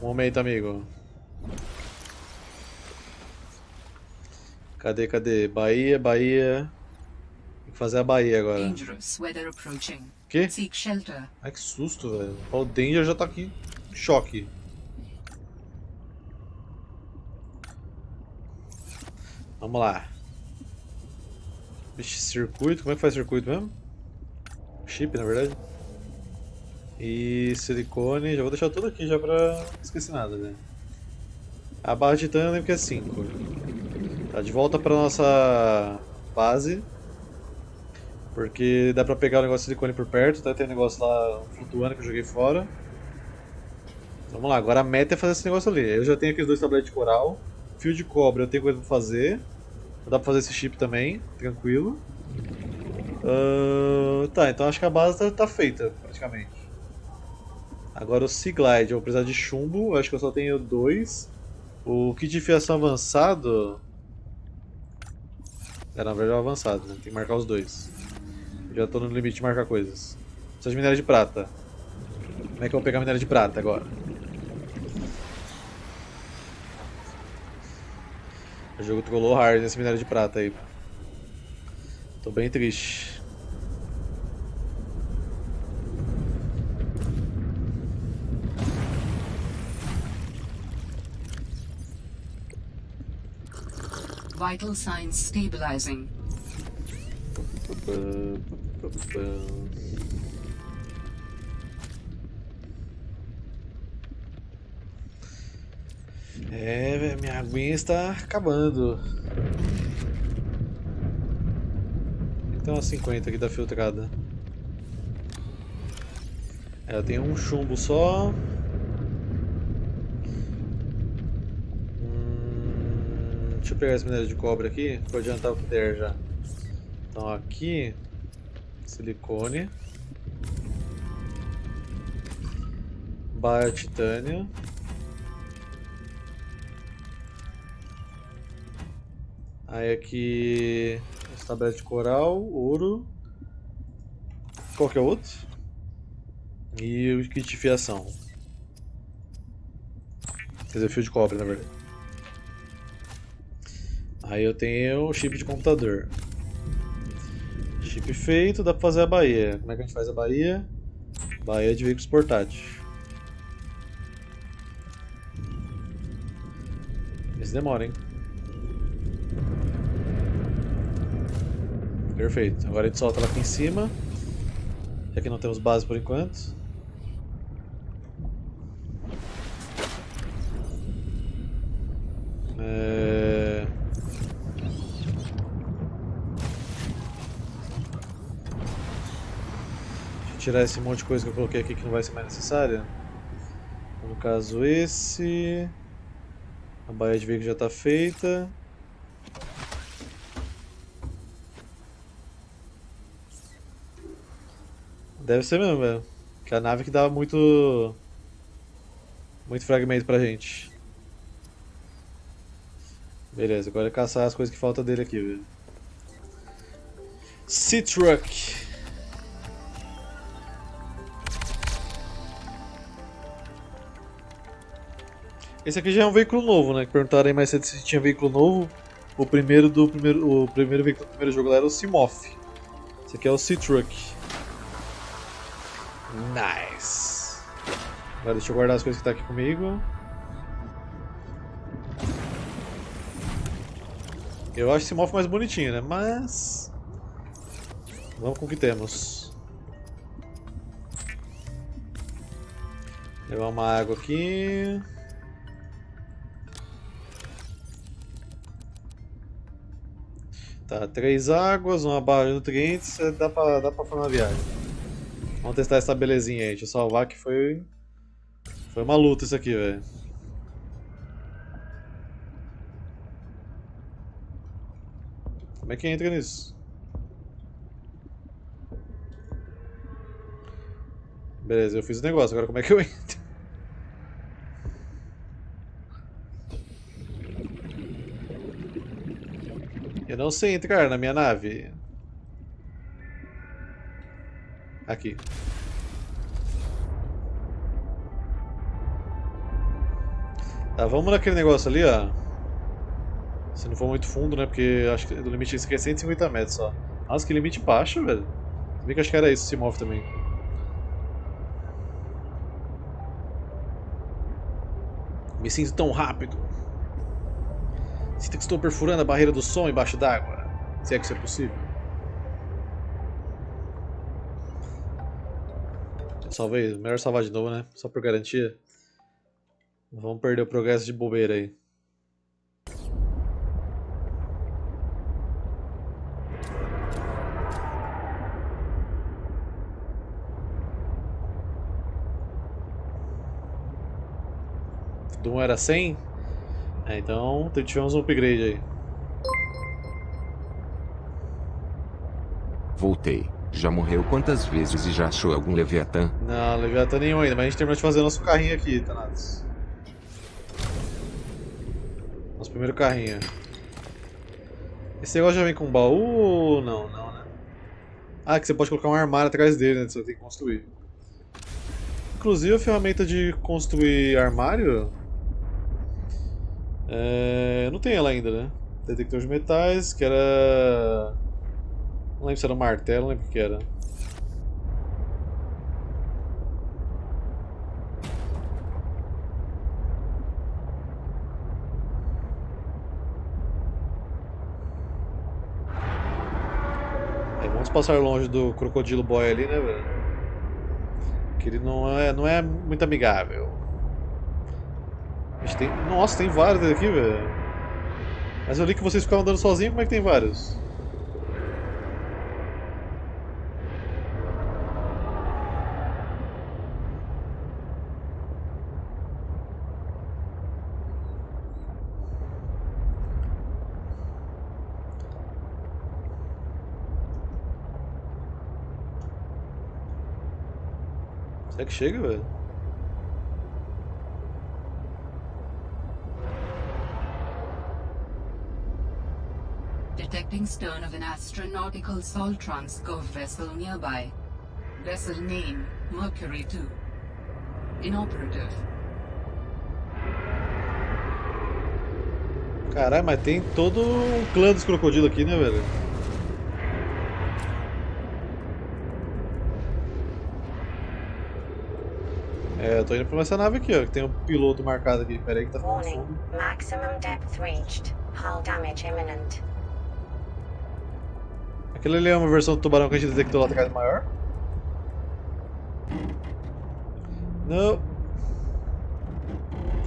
Um momento, amigo. Cadê, cadê? Bahia, Bahia. Tem que fazer a Bahia agora.
Dangerous weather approaching.
Que?
Seek shelter.
Ai, que susto, velho. O Danger já tá aqui. Choque. Vamos lá. Vixe, circuito. Como é que faz circuito mesmo? Chip, na verdade. E silicone. Já vou deixar tudo aqui já pra não esquecer nada, né? A barra de titânio eu lembro que é 5. Tá, de volta pra nossa base. Porque dá pra pegar o negócio de silicone por perto, tá? Tem um negócio lá flutuando que eu joguei fora. Vamos lá, agora a meta é fazer esse negócio ali. Eu já tenho aqui os dois tabletes de coral. Fio de cobre eu tenho coisa pra fazer. Dá pra fazer esse chip também, tranquilo. Uh, tá, então acho que a base tá, tá, feita, praticamente. Agora o Sea Glide, eu vou precisar de chumbo, acho que eu só tenho dois. O kit de fiação avançado... É, na verdade é o avançado, né? Tem que marcar os dois. Já tô no limite de marcar coisas. Precisa de minério de prata. Como é que eu vou pegar minério de prata agora? O jogo trollou hard nesse minério de prata aí. Tô bem triste.
Vital signs stabilizing.
É, minha aguinha está acabando. Tem umas 50 aqui da filtrada. É, tem um chumbo só. Hum, deixa eu pegar esse minério de cobre aqui, vou adiantar o que der já. Então aqui, silicone. Baia titânio. Aí aqui. Tablete de coral, ouro. Qual que é outro? E o kit de fiação. Quer dizer, fio de cobre, na verdade. Aí eu tenho o chip de computador. Chip feito, dá pra fazer a Bahia. Como é que a gente faz a Bahia? Bahia de veículos portáteis. Esse demora, hein? Perfeito. Agora a gente solta ela aqui em cima. Já que não temos base por enquanto. É... Deixa eu tirar esse monte de coisa que eu coloquei aqui que não vai ser mais necessária. No caso esse... A baía de veículo já está feita. Deve ser mesmo, velho. Que a nave que dava muito. Muito fragmento pra gente. Beleza, agora é caçar as coisas que faltam dele aqui, velho. Sea. Esse aqui já é um veículo novo, né? Perguntaram aí mais cedo se tinha veículo novo. O primeiro do primeiro, o primeiro veículo do primeiro jogo lá era o Simoth. Esse aqui é o Sea. Nice. Agora deixa eu guardar as coisas que tá aqui comigo. Eu acho esse mof mais bonitinho, né? Mas... Vamos com o que temos. Levar uma água aqui. Tá, três águas, uma barra de nutrientes, dá pra, dá pra fazer uma viagem. Vamos testar essa belezinha aí. Deixa eu salvar que foi. Foi uma luta isso aqui, velho. Como é que entra nisso? Beleza, eu fiz o negócio, agora como é que eu entro? Eu não sei entrar na minha nave. Aqui. Tá, vamos naquele negócio ali, ó. Se não for muito fundo, né? Porque acho que o limite disso aqui é 150 metros só. Nossa, que limite baixo, velho. Se bem que acho que era isso, se move também. Me sinto tão rápido. Sinto que estou perfurando a barreira do som embaixo d'água. Se é que isso é possível. Salvei. Melhor salvar de novo, né? Só por garantia. Vamos perder o progresso de bobeira aí. Doom era 100? É, então tivemos um upgrade aí.
Voltei. Já morreu quantas vezes e já achou algum Leviatã?
Não, Leviatã nenhum ainda, mas a gente terminou de fazer nosso carrinho aqui, Thanatos. Nosso primeiro carrinho. Esse negócio já vem com baú ou não? Não, né? Ah, que você pode colocar um armário atrás dele, né? Você tem que construir. Inclusive a ferramenta de construir armário é... Não tem ela ainda, né? Detector de metais, que era... Não lembro se era um martelo, não lembro o que era. Aí vamos passar longe do crocodilo boy ali, né, velho? Que ele não é, não é muito amigável. Tem... Nossa, tem vários aqui, velho. Mas eu li que vocês ficavam andando sozinhos, como é que tem vários? Será que chega, velho?
Detecting stern of an astronautical Soltron Scove vessel nearby. Vessel name, Mercury 2. Inoperative.
Caralho, mas tem todo um clã dos crocodilos aqui, né, velho? É, eu tô indo pra essa nave aqui, ó, que tem um piloto marcado aqui. Pera aí que tá ficando fundo.
Maximum depth reached. Hull damage imminent.
Aquele ali é uma versão do tubarão que a gente detectou lá atrás maior? Não.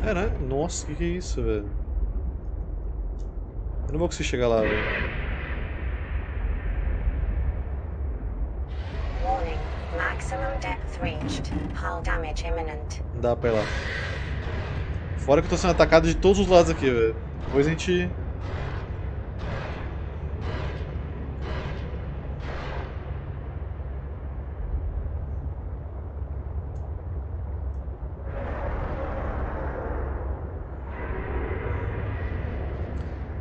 É, né? Nossa, que que é isso, velho? Eu não vou conseguir chegar lá, velho.
Warning. Maximum depth reached. Hull damage imminent.
Dá pra ir lá. Fora que eu tô sendo atacado de todos os lados aqui, velho. Depois a gente...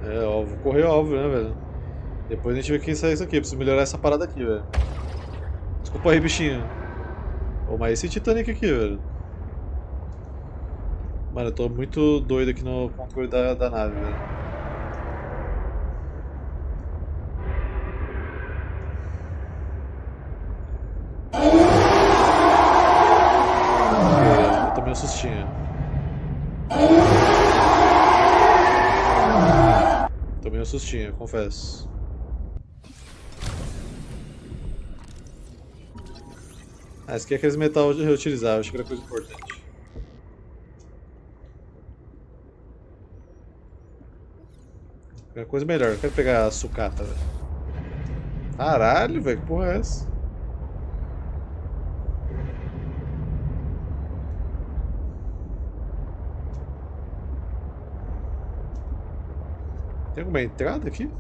É, óbvio. Correr óbvio, né, velho? Depois a gente vê quem sai isso aqui. Preciso melhorar essa parada aqui, velho. Desculpa aí, bichinho. Ô, mas esse Titanic aqui, velho. Mano, eu tô muito doido aqui no controle da, da nave, velho. Eu tomei um sustinho. Tomei um sustinho, confesso. Ah, esse aqui é aqueles metal reutilizáveis, acho que era coisa importante. Quero coisa melhor, quero pegar a sucata, velho. Caralho, velho, que porra é essa? Tem alguma entrada aqui?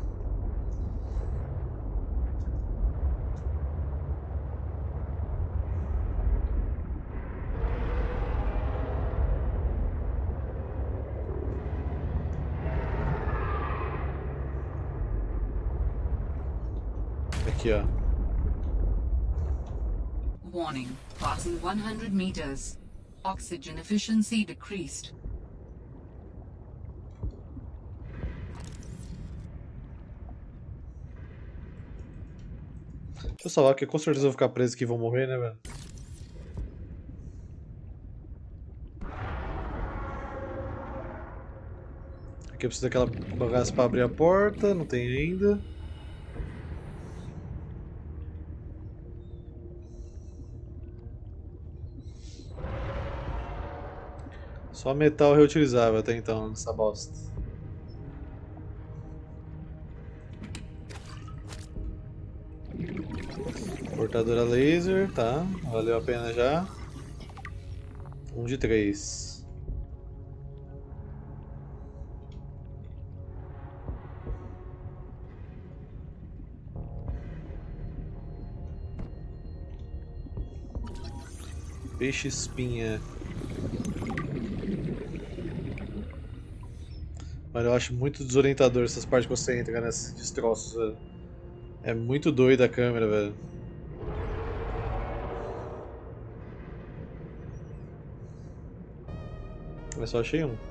Aqui, ó.
Warning. Passing 100 meters. Oxygen efficiency decreased.
Deixa eu salvar, porque com certeza eu vou ficar preso aqui e vou morrer, né, velho? Aqui eu preciso daquela bagaça pra abrir a porta, não tem ainda. Só metal reutilizável até então nessa bosta. Portadora laser, tá. Valeu a pena já. Um de três. Peixe espinha. Eu acho muito desorientador essas partes que você entra nesses destroços, velho. É muito doida a câmera, velho. Eu só achei um.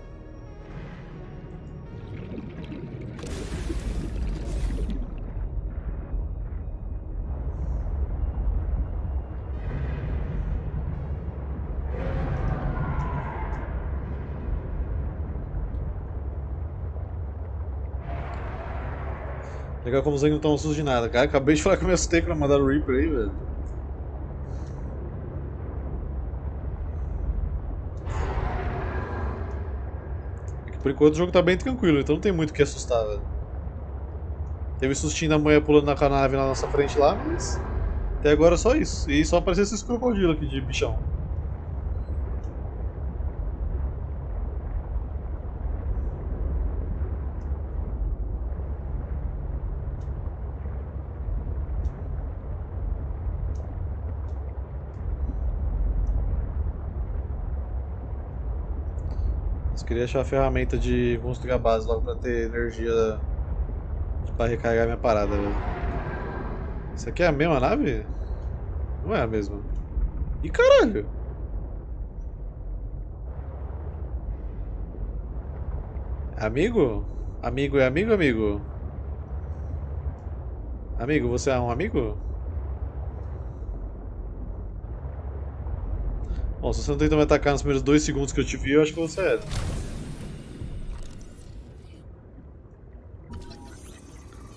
Legal como os não estão sujos de nada. Cara, acabei de falar que eu me assustei quando mandaram o Reaper aí, velho. É por enquanto o jogo tá bem tranquilo, então não tem muito o que assustar, velho. Teve sustinho da manhã pulando na nave na nossa frente lá, mas. Até agora é só isso. E só apareceu esses crocodilos aqui de bichão. Queria achar a ferramenta de construir a base logo pra ter energia pra recarregar minha parada. Isso aqui é a mesma nave? Não é a mesma. Ih, caralho! Amigo? Amigo é amigo, amigo? Amigo, você é um amigo? Bom, se você não tentou me atacar nos primeiros dois segundos que eu te vi, eu acho que você é.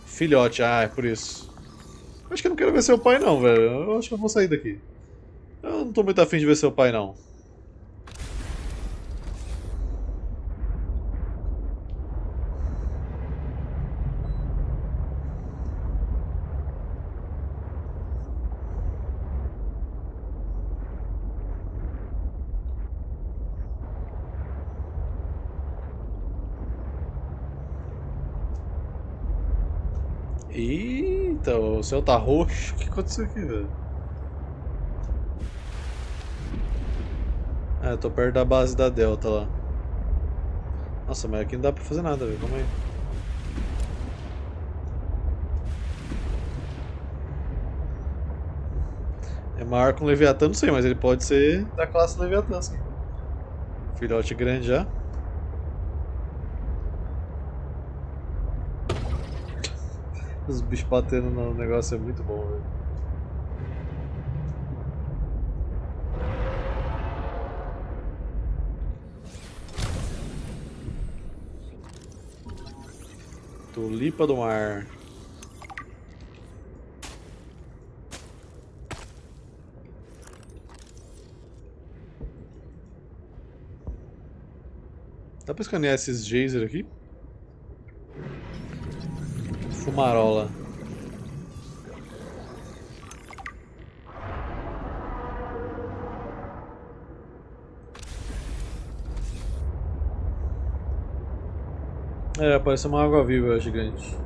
Filhote, ah, é por isso. Acho que eu não quero ver seu pai não, velho. Eu acho que eu vou sair daqui. Eu não tô muito afim de ver seu pai não. Eita, o céu tá roxo. O que aconteceu aqui, velho? É, eu tô perto da base da Delta lá. Nossa, mas aqui não dá pra fazer nada, velho. Calma aí. É maior que um Leviatã, não sei, mas ele pode ser da classe Leviatã, sim. Filhote grande já. Os bichos batendo no negócio é muito bom, velho. Tulipa do mar. Dá pra escanear esses Jazer aqui? Fumarola. É, parece uma água viva gigante.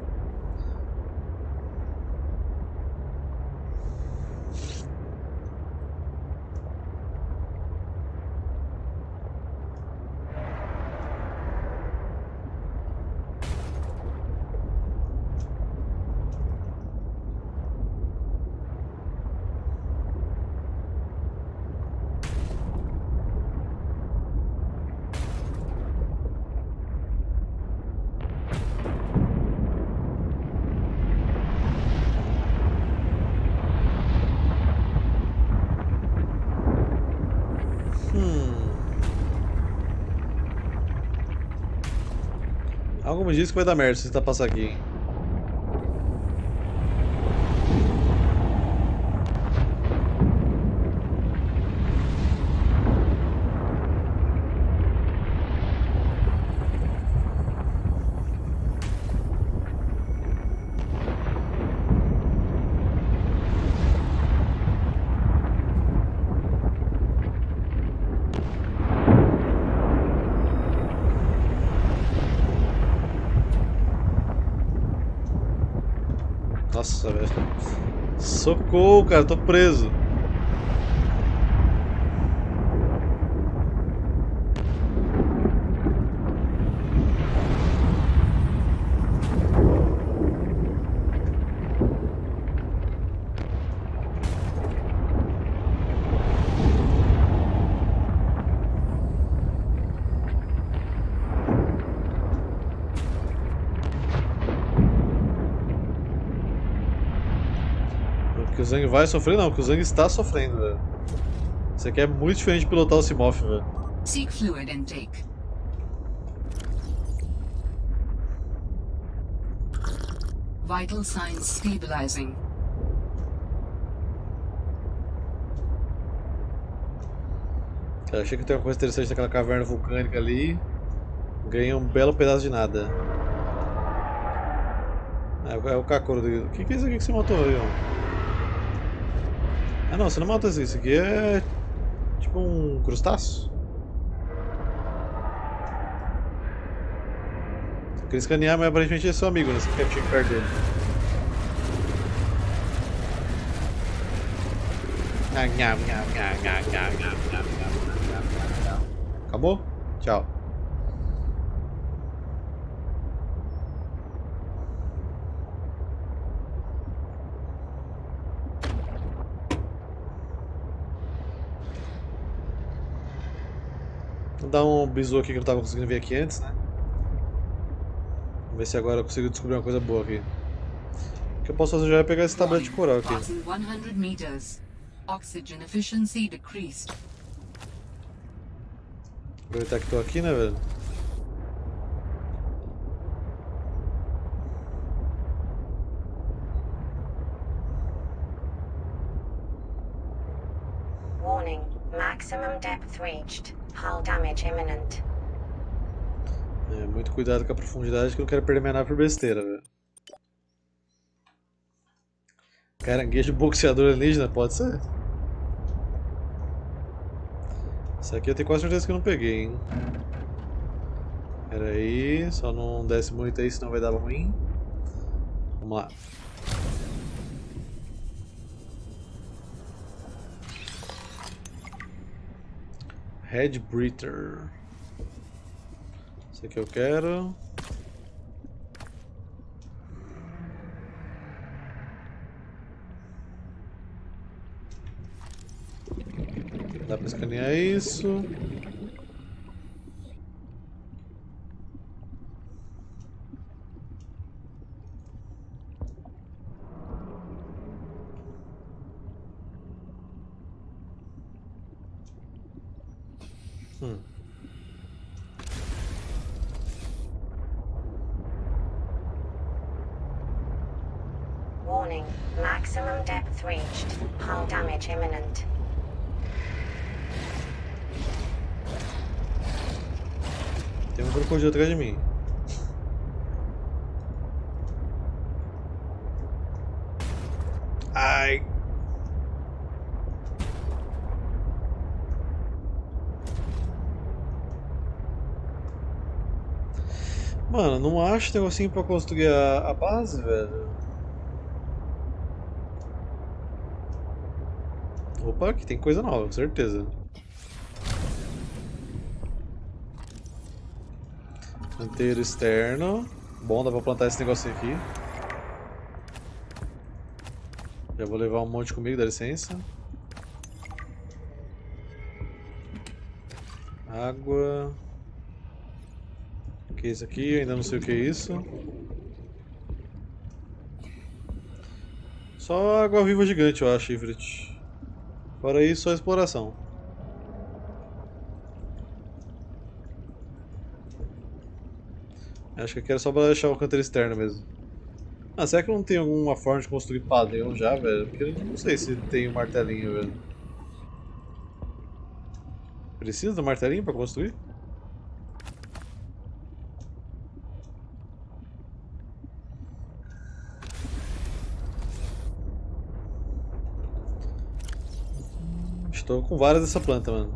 risco vai dar merda se você tá passando aqui, hein? Nossa, velho. Socorro, cara, tô preso. O Zang vai sofrer, não, que o Zang está sofrendo, velho. Isso aqui é muito diferente de pilotar o Simoth, velho.
Seek fluid intake. Vital signs stabilizing.
Cara, achei que tem uma coisa interessante naquela caverna vulcânica ali. Ganhei um belo pedaço de nada. É, o- é o Kakuro do. O que, que é isso aqui que você matou aí, ó? Ah não, você não isso aqui. Isso aqui é. Tipo um crustáceo? Você queria escanear, mas aparentemente é seu amigo, né? Você quer perto dele. Nham, nham, dar um bisu aqui que eu não tava conseguindo ver aqui antes, né? Vamos ver se agora eu consigo descobrir uma coisa boa aqui. O que eu posso fazer já é pegar esse tablete de coral aqui.
Passing 100 meters. Oxygen efficiency decreased.
Aproveitar que tô aqui, né, velho?
Warning. Maximum depth reached. Hull damage imminent.
É, muito cuidado com a profundidade que eu não quero perder minha nave por besteira, velho. Caranguejo boxeador alienígena, pode ser? Isso aqui eu tenho quase certeza que eu não peguei, hein? Pera aí, só não desce muito aí, senão vai dar ruim. Vamos lá. Head Breather. Esse aqui eu quero. Dá pra escanear isso. Hum.
Warning. Maximum depth reached. Hull damage imminent.
Tem um crocodilo atrás de mim. Ai. Mano, não acho negocinho pra construir a, a base, velho. Opa, aqui tem coisa nova, com certeza. Canteiro externo. Bom, dá pra plantar esse negocinho aqui. Já vou levar um monte comigo, dá licença. Água. O que é isso aqui? Eu ainda não sei o que é isso. Só água viva gigante, eu acho, Ivrit. Fora isso, só exploração. Acho que aqui era só pra deixar o canteiro externo mesmo. Ah, será que não tem alguma forma de construir padrão já, velho? Porque eu não sei se tem um martelinho, velho. Precisa do martelinho pra construir? Estou com várias dessa planta, mano.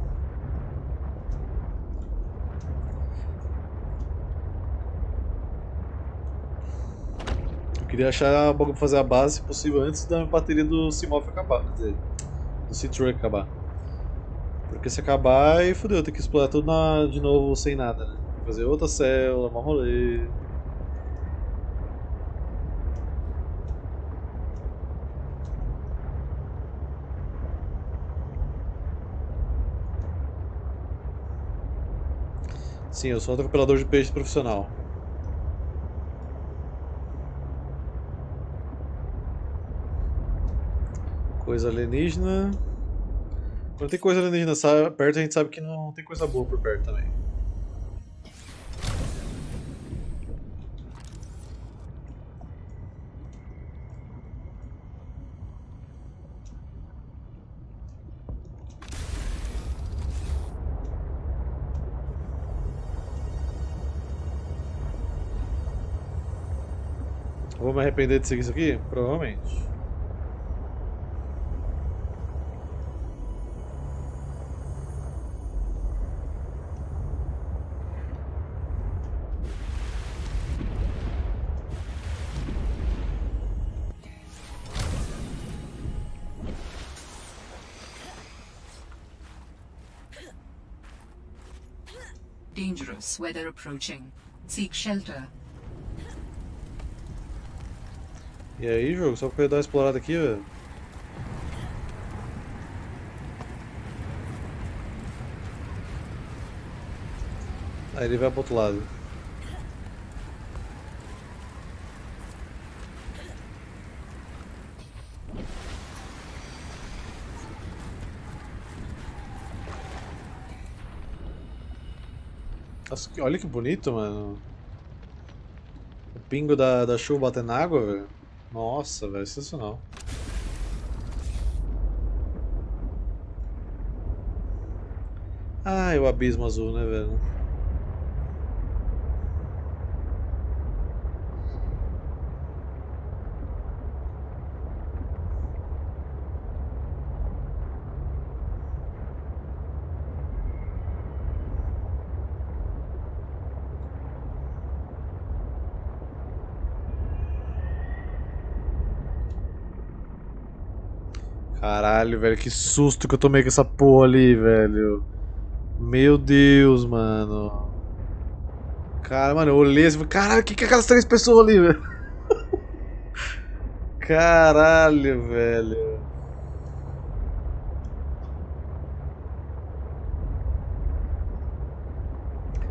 Eu queria achar bagulho pra fazer a base, se possível, antes da bateria do Simoff acabar. Quer dizer, do C-Truck acabar. Porque se acabar, aí fodeu, tem que explorar tudo na- de novo sem nada, né? Fazer outra célula, uma rolê. Sim, eu sou um atropelador de peixe profissional. Coisa alienígena. Quando tem coisa alienígena perto, a gente sabe que não tem coisa boa por perto também. Me arrepender de seguir isso aqui? Provavelmente.
Dangerous weather approaching. Seek shelter.
E aí, jogo? Só pra eu dar uma explorada aqui, velho. Aí ele vai pro outro lado. Nossa, olha que bonito, mano. O pingo da, da chuva batendo na água, velho. Nossa, velho, sensacional. Ah, e o abismo azul, né, velho? Caralho, velho, que susto que eu tomei com essa porra ali, velho. Meu Deus, mano. Cara, mano, eu olhei assim caralho, o que que é aquelas três pessoas ali, velho? Caralho, velho.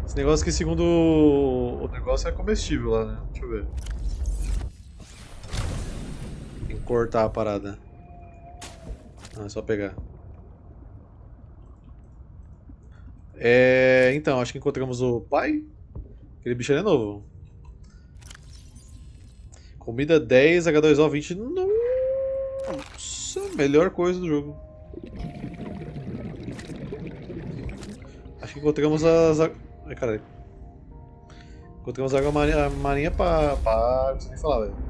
Esse negócio que segundo o negócio é comestível lá, né? Deixa eu ver. Tem que cortar a parada. Ah, é só pegar. É, então, acho que encontramos o pai. Aquele bicho ali é novo. Comida 10, H2O 20. Nossa, melhor coisa do jogo. Acho que encontramos as. Ai, caralho. Encontramos a água marinha, marinha pra. pra. Não preciso nem falar, velho.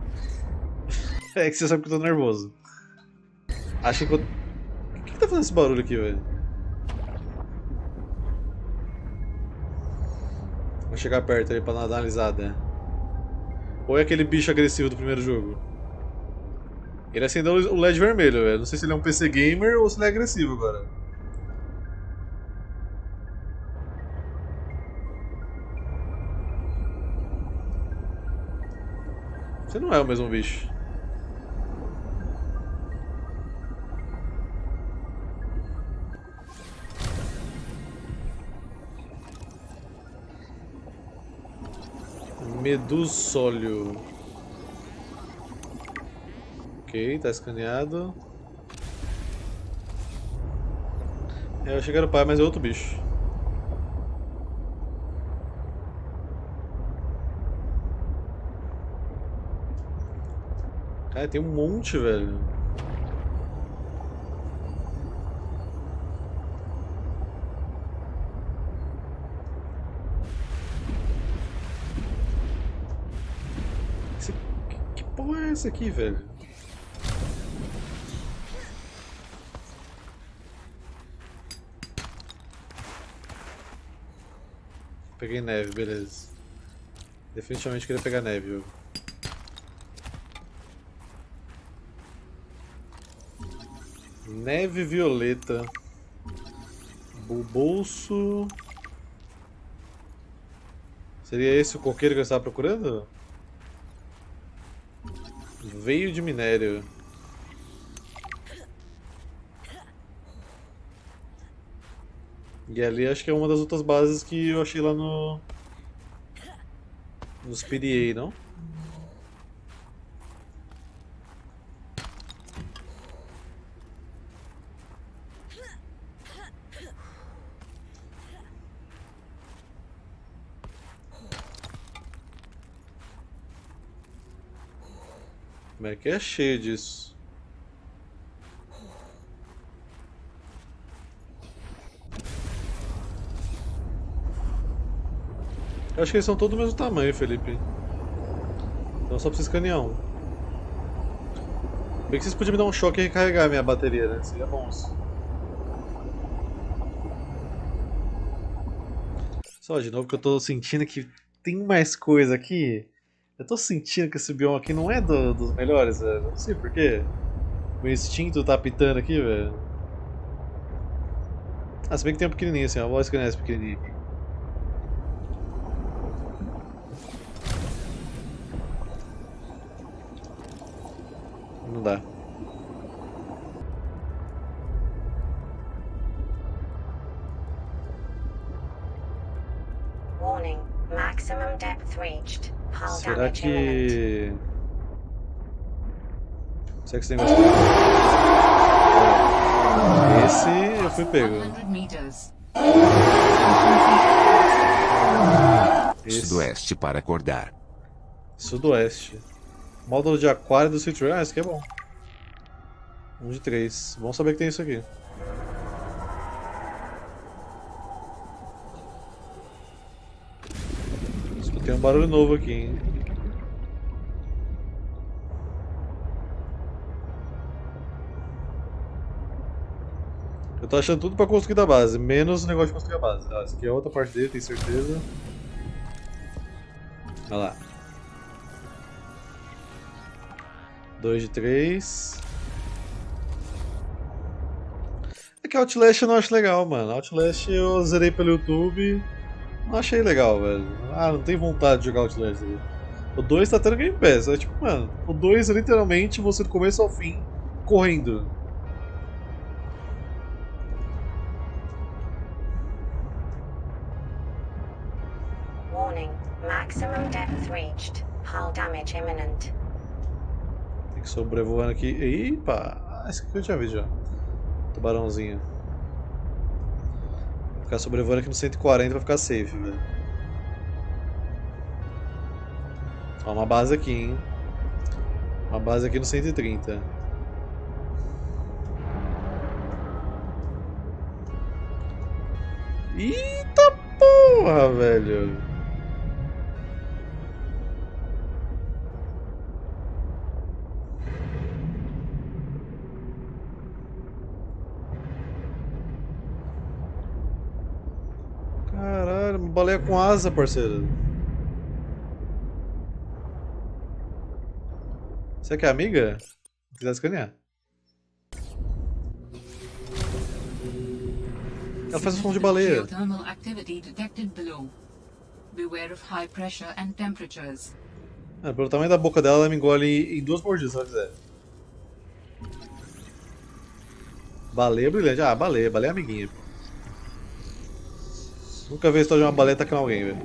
É que você sabe que eu tô nervoso. Acho que que, tá fazendo esse barulho aqui, velho? Vou chegar perto ali pra dar uma analisada. Ou é aquele bicho agressivo do primeiro jogo? Ele acendeu o LED vermelho, velho. Não sei se ele é um PC gamer ou se ele é agressivo agora. Você não é o mesmo bicho. Medusólio. Ok, tá escaneado. É, eu cheguei no pai, mas é outro bicho. Cara, tem um monte, velho. Essa aqui, velho? Peguei neve, beleza. Definitivamente queria pegar neve. Neve violeta. Bolso. Seria esse o coqueiro que eu estava procurando? Veio de minério. E ali acho que é uma das outras bases que eu achei lá no. Nos PDA, não? Como é que é cheio disso? Eu acho que eles são todos do mesmo tamanho, Felipe. Então só preciso escanear um. Bem que vocês podiam me dar um choque e recarregar a minha bateria, né? Seria bom isso. Só de novo que eu tô sentindo que tem mais coisa aqui. Eu tô sentindo que esse bioma aqui não é do- dos melhores, velho. Não sei porquê. Meu instinto tá pitando aqui, velho. Ah, se bem que tem um pequenininho assim, ó. Vou escanear esse pequenininho aqui. Não dá. Será
damage imminent.
que. Será que esse negócio. É. Esse eu fui pego.
100 meters.
Esse.
Sudoeste para acordar.
Sudoeste. Módulo de aquário do City Ah, esse aqui é bom. Um de três. Bom saber que tem isso aqui. Escutei um barulho novo aqui, hein? Eu tô achando tudo pra construir da base, menos o negócio de construir a base. Ah, essa aqui é outra parte dele, tenho certeza. Olha lá. 2 de 3. É que Outlast eu não acho legal, mano. Outlast eu zerei pelo YouTube. Não achei legal, velho. Ah, não tenho vontade de jogar Outlast. velho. O 2 tá tendo Game Pass. É tipo, mano, o 2 é literalmente você do começo ao fim correndo.
Imminent.
Tem que sobrevoando aqui. Epa! Ah, esse aqui eu tinha visto já. Tubarãozinho. Vou ficar sobrevoando aqui no 140 pra ficar safe, velho. Ó, uma base aqui, hein? Uma base aqui no 130. Eita porra, velho! Baleia com asa, parceiro. Você quer amiga? Se quiser escanear. Ela faz um som de baleia. Ah, pelo tamanho da boca dela, ela me engole em duas mordidas, se ela quiser. Baleia brilhante. Ah, baleia. Baleia amiguinha. Nunca vi a história de uma baleta com alguém, velho.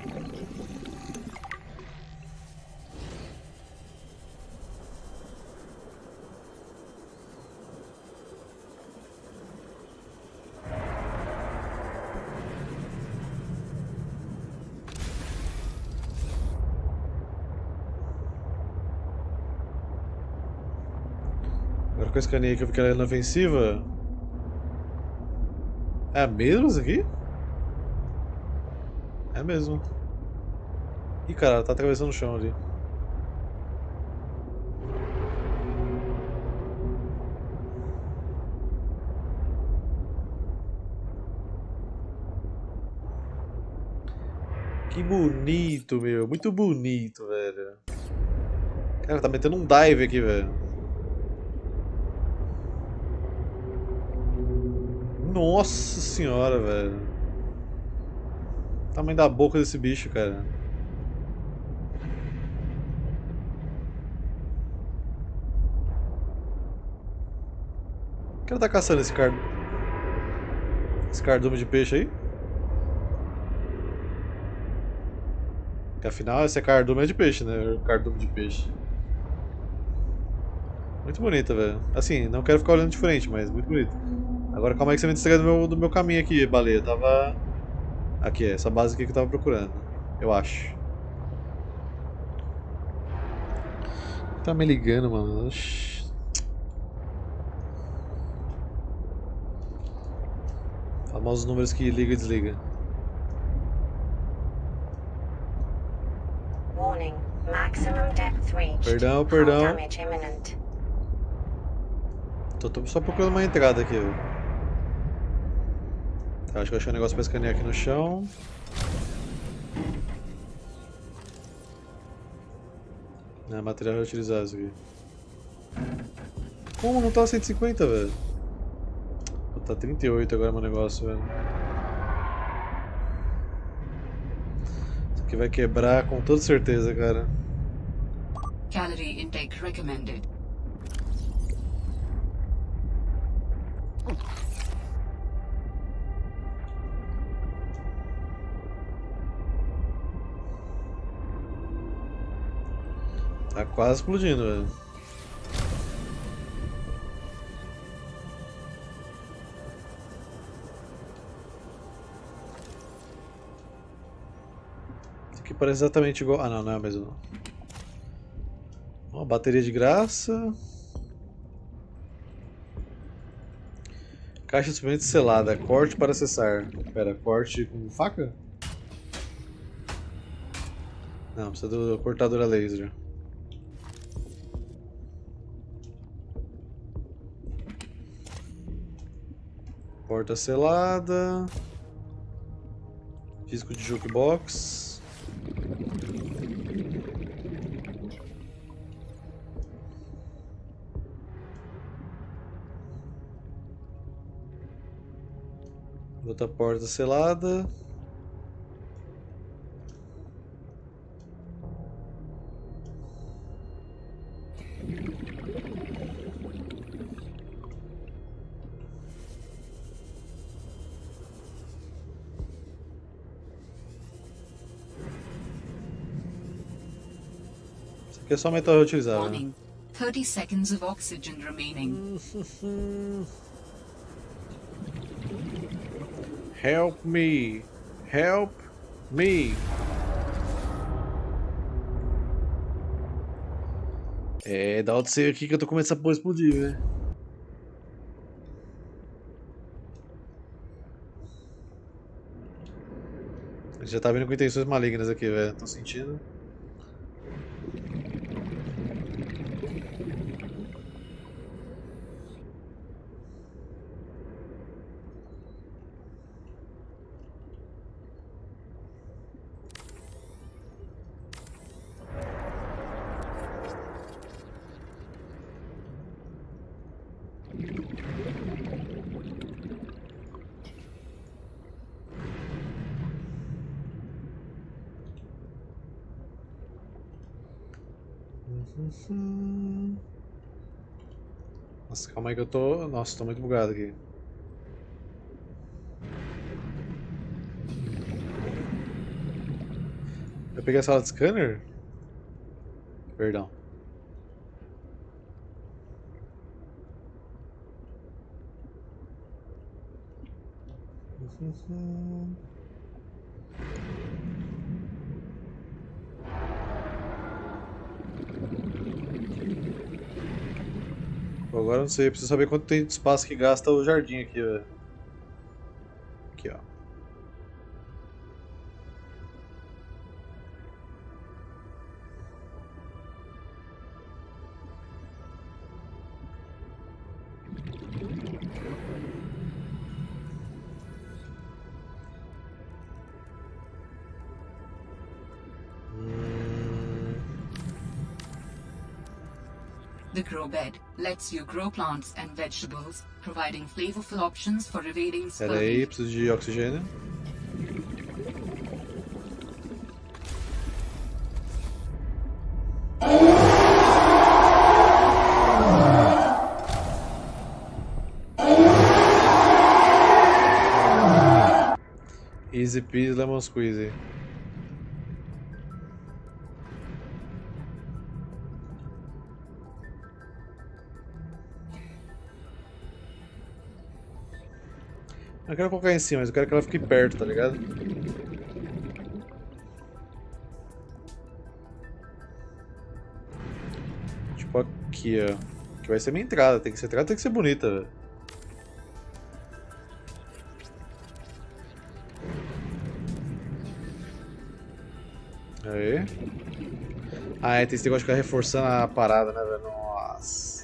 Agora com a escaneia que eu fiquei na ofensiva. É mesmo isso aqui? É mesmo. Ih, cara, tá atravessando o chão ali. Que bonito, meu. Muito bonito, velho. Cara, tá metendo um dive aqui, velho. Nossa senhora, velho. Tamanho da boca desse bicho, cara. O tá caçando esse car... Esse cardume de peixe aí? Que afinal esse cardume é de peixe, né? Cardume de peixe. Muito bonita, velho. Assim, não quero ficar olhando de frente, mas muito bonita. Agora calma aí que você me distraiu do meu, do meu caminho aqui, baleia. Eu tava... Aqui, essa base aqui que eu tava procurando. Eu acho. Tá me ligando, mano. Oxi. Famosos números que liga e desliga.
Warning. Maximum depth reached.
Perdão, perdão. Tô, tô só procurando uma entrada aqui, velho. Tá, acho que eu achei um negócio pra escanear aqui no chão. É, material reutilizado isso aqui. Como não tá 150, velho? Tá 38 agora meu negócio, velho. Isso aqui vai quebrar com toda certeza, cara.
Calorie intake recommended.
Quase explodindo, velho. Aqui parece exatamente igual. Ah, não, não é mesmo. Não. Ó, bateria de graça. Caixa suprimentos selada. Corte para acessar. Pera, corte com faca? Não, precisa do cortador a laser. Porta selada. Disco de jukebox. Outra porta selada. É só metal reutilizável. né?
Warning. 30 seconds of oxygen remaining.
Help me! Help me! É, dá outro ser aqui que eu tô começando a porra a explodir, velho. Já tá vindo com intenções malignas aqui, velho. Tô sentindo. Uhum. Nossa, calma aí que eu tô. Nossa, tô muito bugado aqui. Eu peguei a sala de scanner? Perdão. Agora não sei, preciso saber quanto tem de espaço que gasta o jardim aqui, velho. Aqui, ó.
The Grow Bed lets you grow plants and vegetables, providing flavorful options for evading
Pera aí, preciso de oxigênio. Easy peasy lemon squeezy. Não quero colocar em cima, mas eu quero que ela fique perto, tá ligado? Tipo aqui, ó. Que vai ser minha entrada. Tem que ser entrada, tem que ser bonita, velho. Aí. Ah, é, tem esse negócio de ficar reforçando a parada, né, velho? Nossa.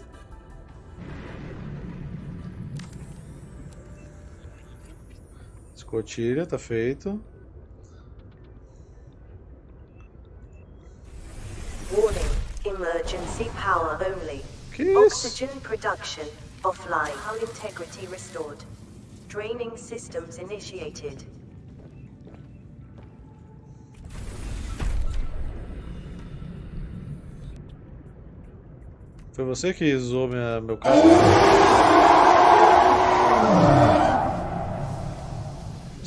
Escotilha, tá feito.
Warning. Emergency power only.
Que isso?
Oxygen production offline. Hull integrity restored. Draining systems initiated.
Foi você que usou minha, meu carro?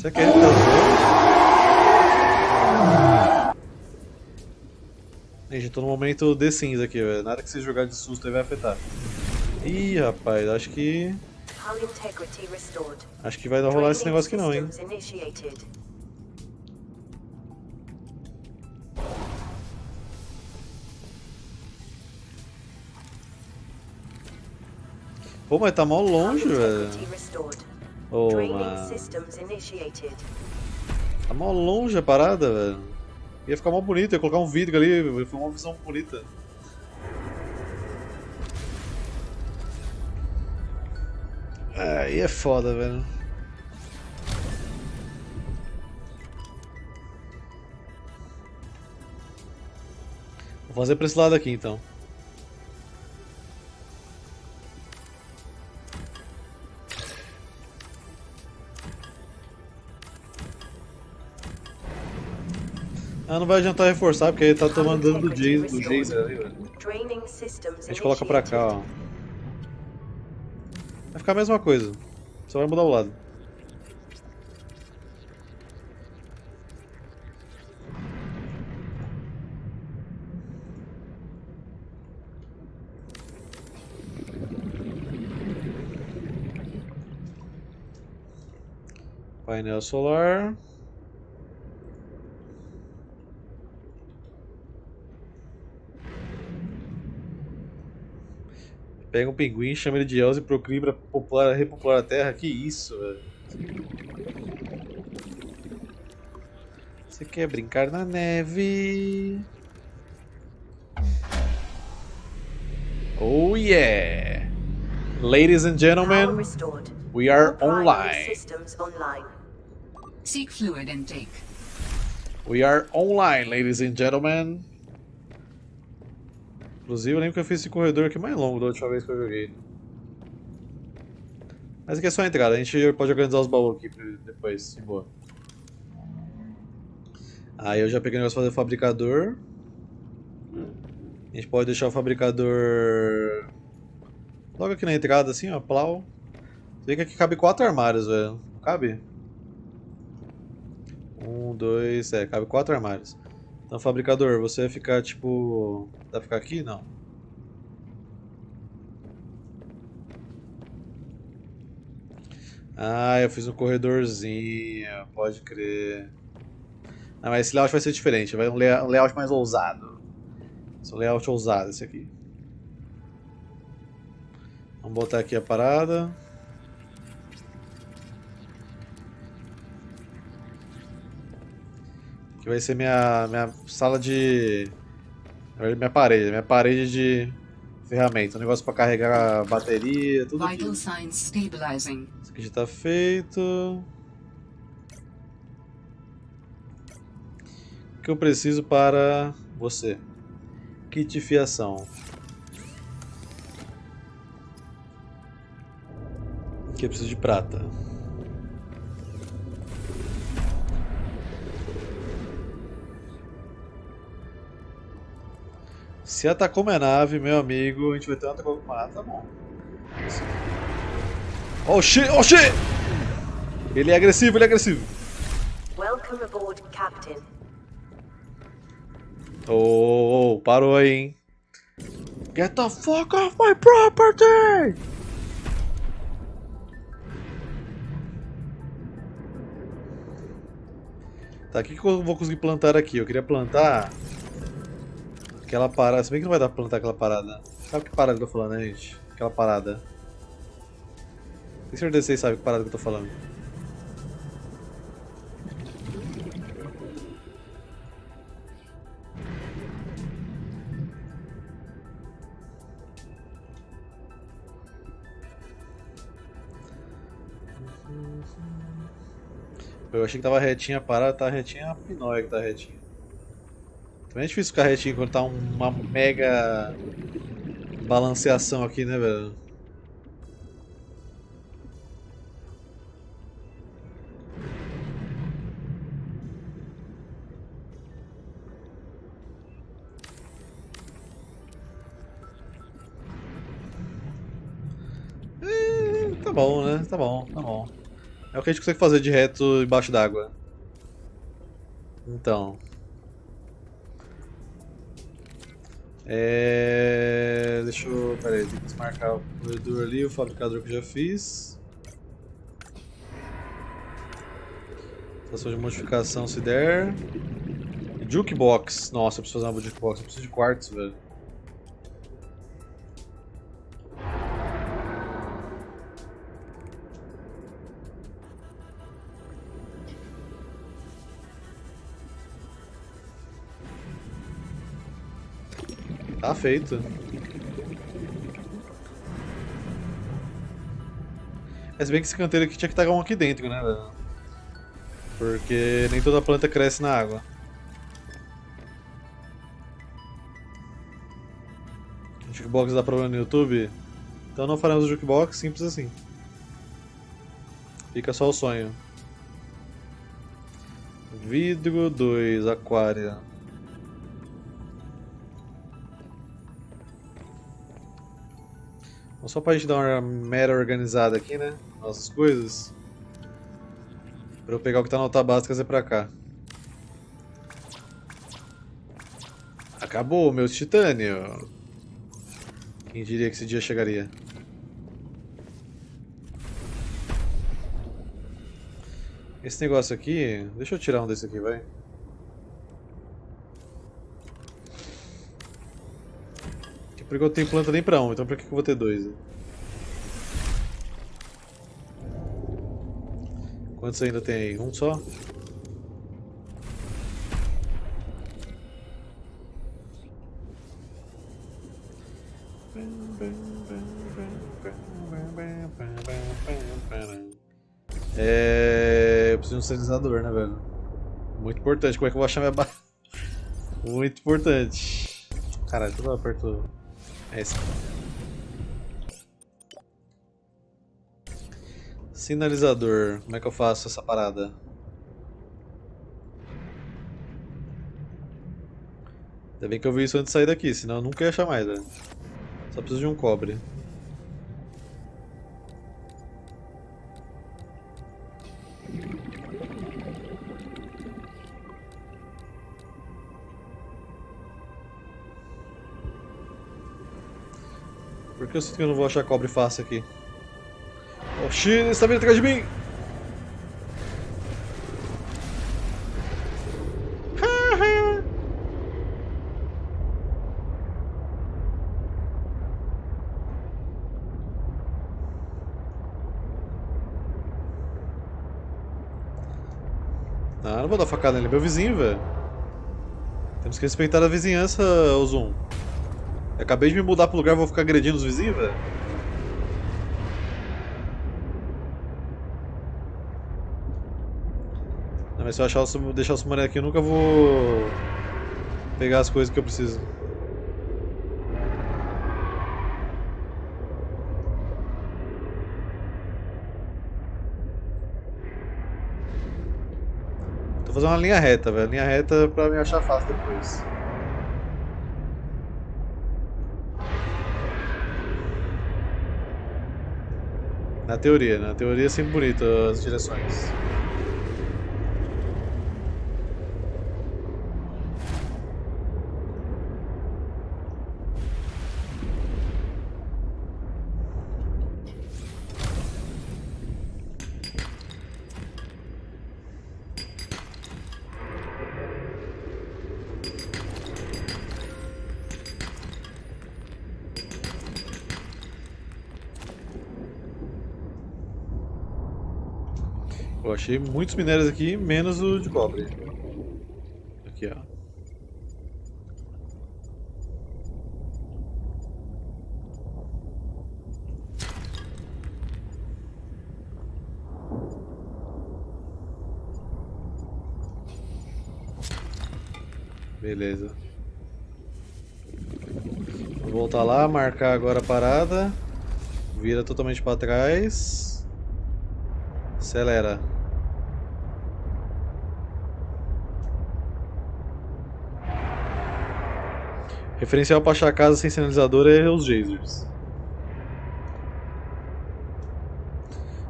Você quer que eu Gente, tô no momento de cinza aqui, velho. Nada que se jogar de susto aí vai afetar. Ih, rapaz, acho que. Acho que vai dar rolar esse negócio aqui não, hein? Pô, mas tá mal longe, velho.
Draining
mano. Tá mal longe a parada, velho. Ia ficar mal bonito, ia colocar um vidro ali, ficar uma visão bonita. Aí é foda, velho. Vou fazer pra esse lado aqui então. Ah, não vai adiantar reforçar porque ele tá tomando dano do Jason, do Jason ali, velho.
Systems
A gente coloca pra cá, ó. Vai ficar a mesma coisa. Só vai mudar o lado. Painel solar. Pega um pinguim, chama ele de Elza e procura pra popular, repopular a Terra. Que isso, velho. Você quer brincar na neve? Oh yeah! Ladies and gentlemen, we are online.
Seek fluid intake.
We are online, ladies and gentlemen. Inclusive, eu lembro que eu fiz esse corredor aqui mais longo da última vez que eu joguei. Mas aqui é só a entrada, a gente pode organizar os baús aqui depois, de boa. Aí eu já peguei o negócio fazer o fabricador. A gente pode deixar o fabricador logo aqui na entrada, assim, ó, plau. Você vê que aqui cabe quatro armários, velho. Cabe? Um, dois, é, cabe quatro armários. Então, fabricador, você vai ficar tipo. Vai ficar aqui? Não. Ah, eu fiz um corredorzinho, pode crer. Ah, mas esse layout vai ser diferente, vai um lay- layout mais ousado. Esse é um layout ousado, esse aqui. Vamos botar aqui a parada. Que vai ser minha, minha sala de. Minha parede, minha parede de ferramenta. Um negócio pra carregar bateria, tudo aqui.
Vital signs stabilizing.
Isso aqui já tá feito. O que eu preciso para você? Kit de fiação. Aqui eu preciso de prata. Se atacou minha nave, meu amigo, a gente vai ter um atacou. Ah, tá bom. Oh shit, oh shit! Ele é agressivo, ele é agressivo.
Welcome aboard, Captain.
Oh, oh, parou aí, hein? Get the fuck off my property! Tá, o que, que eu vou conseguir plantar aqui? Eu queria plantar aquela parada. Se bem que não vai dar pra plantar aquela parada. Sabe que parada que eu tô falando, né, gente? Aquela parada. Tenho certeza que vocês sabem que parada que eu tô falando. Eu achei que tava retinha a parada, tá retinha a pinóia que tá retinha. Também é difícil ficar retinho quando tá uma mega balanceação aqui, né, velho? Tá bom, né? Tá bom, tá bom. É o que a gente consegue fazer de reto embaixo d'água. Então. É... Deixa eu... Pera aí, tem que desmarcar o corredor ali, o fabricador que já fiz. Estação de modificação se der. Jukebox. Nossa, eu preciso fazer uma jukebox, eu preciso de quartos, velho. Tá feito. É, se bem que esse canteiro aqui tinha que estar um aqui dentro, né? Porque nem toda planta cresce na água. Jukebox dá problema no YouTube? Então não faremos o jukebox, simples assim. Fica só o sonho. Vidro 2, aquário. Só pra gente dar uma mera organizada aqui, né? Nossas coisas. Pra eu pegar o que tá na nota básica e trazer pra cá. Acabou, meus titânio. Quem diria que esse dia chegaria? Esse negócio aqui... Deixa eu tirar um desse aqui, vai. Porque eu tenho planta nem pra um, então pra que eu vou ter dois? Quantos ainda tem aí? Um só? É... Eu preciso de um sinalizador, né, velho? Muito importante. Como é que eu vou achar minha barra? Muito importante. Caralho, tudo aperto. É. Sinalizador. Como é que eu faço essa parada? Ainda bem que eu vi isso antes de sair daqui, senão eu nunca ia achar mais, velho. Só preciso de um cobre. porque eu sinto que eu não vou achar cobre fácil aqui. O China está vindo atrás de mim! Ah, não vou dar facada nele, meu vizinho, velho. Temos que respeitar a vizinhança, Ozum. Eu acabei de me mudar pro lugar, vou ficar agredindo os vizinhos, velho? Não, mas se eu achar deixar o submarino aqui, eu nunca vou pegar as coisas que eu preciso. Tô fazendo uma linha reta, velho. Linha reta pra me achar fácil depois. Na teoria, na teoria é sempre bonito as direções. Achei muitos minérios aqui, menos o de cobre. Aqui, ó. Beleza. Vou voltar lá, marcar agora a parada. Vira totalmente para trás. Acelera. Referencial para achar casa sem sinalizador é os jasers.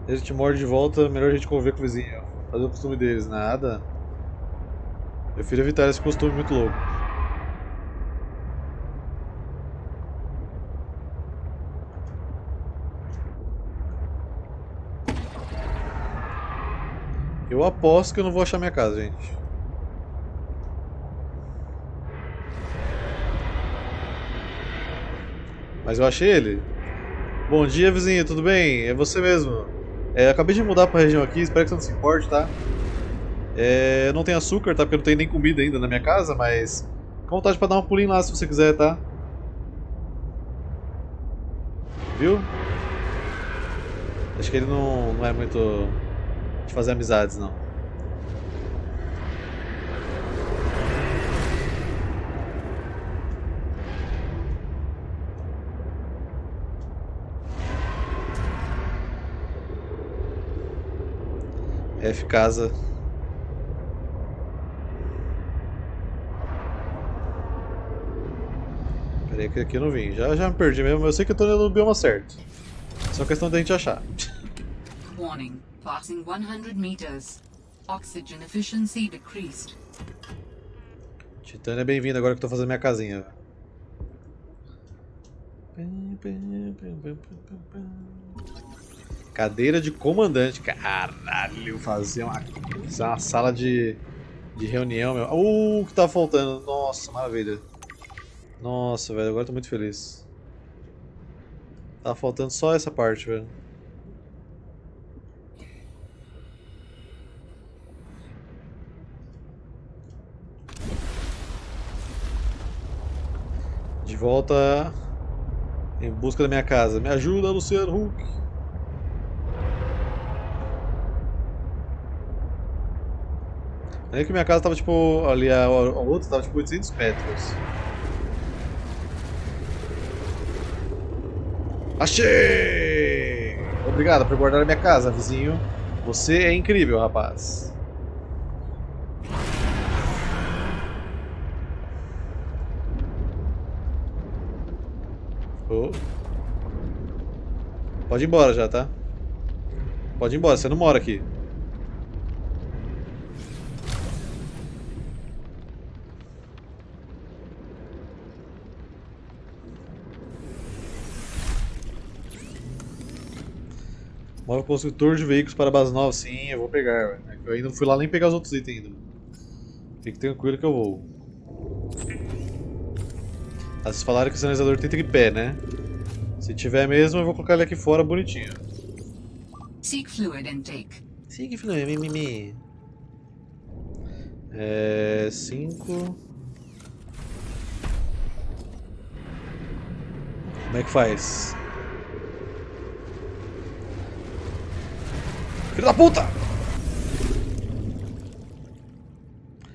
Se a gente morde de volta, melhor a gente conviver com o vizinho. Fazer o costume deles, nada. Prefiro evitar esse costume muito louco. Eu aposto que eu não vou achar minha casa, gente. Mas eu achei ele. Bom dia, vizinho, tudo bem? É você mesmo. É, acabei de mudar pra região aqui, espero que você não se importe, tá? É, não tenho açúcar, tá? Porque eu não tenho nem comida ainda na minha casa, mas... Com vontade pra dar um pulinho lá se você quiser, tá? Viu? Acho que ele não, não é muito de fazer amizades, não. F casa. Peraí que aqui eu não vim. Já, já me perdi mesmo, eu sei que eu tô no bioma certo. Só questão da gente achar.
Warning. Passing 100 meters. Oxygen efficiency decreased.
Titânia é bem-vindo agora que eu tô fazendo minha casinha. Cadeira de comandante. Caralho, fazer uma, fazer uma sala de, de reunião, meu. Uh, o que tá faltando? Nossa, maravilha. Nossa, velho, agora eu tô muito feliz. Tá faltando só essa parte, velho. De volta em busca da minha casa. Me ajuda, Luciano Huck. Aí que minha casa tava tipo. Ali a, a outra tava tipo 800 metros. Achei! Obrigado por guardar a minha casa, vizinho. Você é incrível, rapaz. Oh. Pode ir embora já, tá? Pode ir embora, você não mora aqui. Móvel construtor de veículos para base nova, sim, eu vou pegar. Eu ainda não fui lá nem pegar os outros itens ainda. Fique tranquilo que eu vou. Ah, Vocês falaram que o sinalizador tem tripé, né? Se tiver mesmo, eu vou colocar ele aqui fora bonitinho.
Seek fluid intake.
Seek fluid, mimimi. É. 5. Como é que faz? Filho da puta!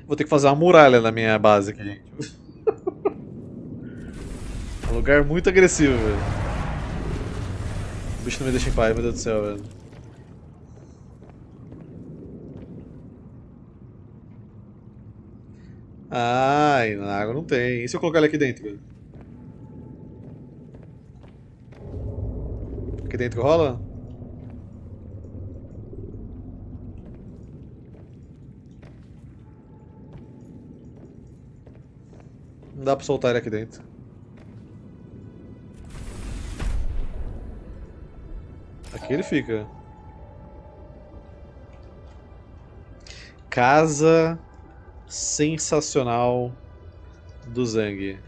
Vou ter que fazer uma muralha na minha base aqui, gente. É um lugar muito agressivo, velho. O bicho não me deixa em paz, meu Deus do céu, velho. Ai, na água não tem. E se eu colocar ele aqui dentro, velho? Aqui dentro rola? Não dá pra soltar ele aqui dentro. Aqui ele fica. Casa sensacional do Zang.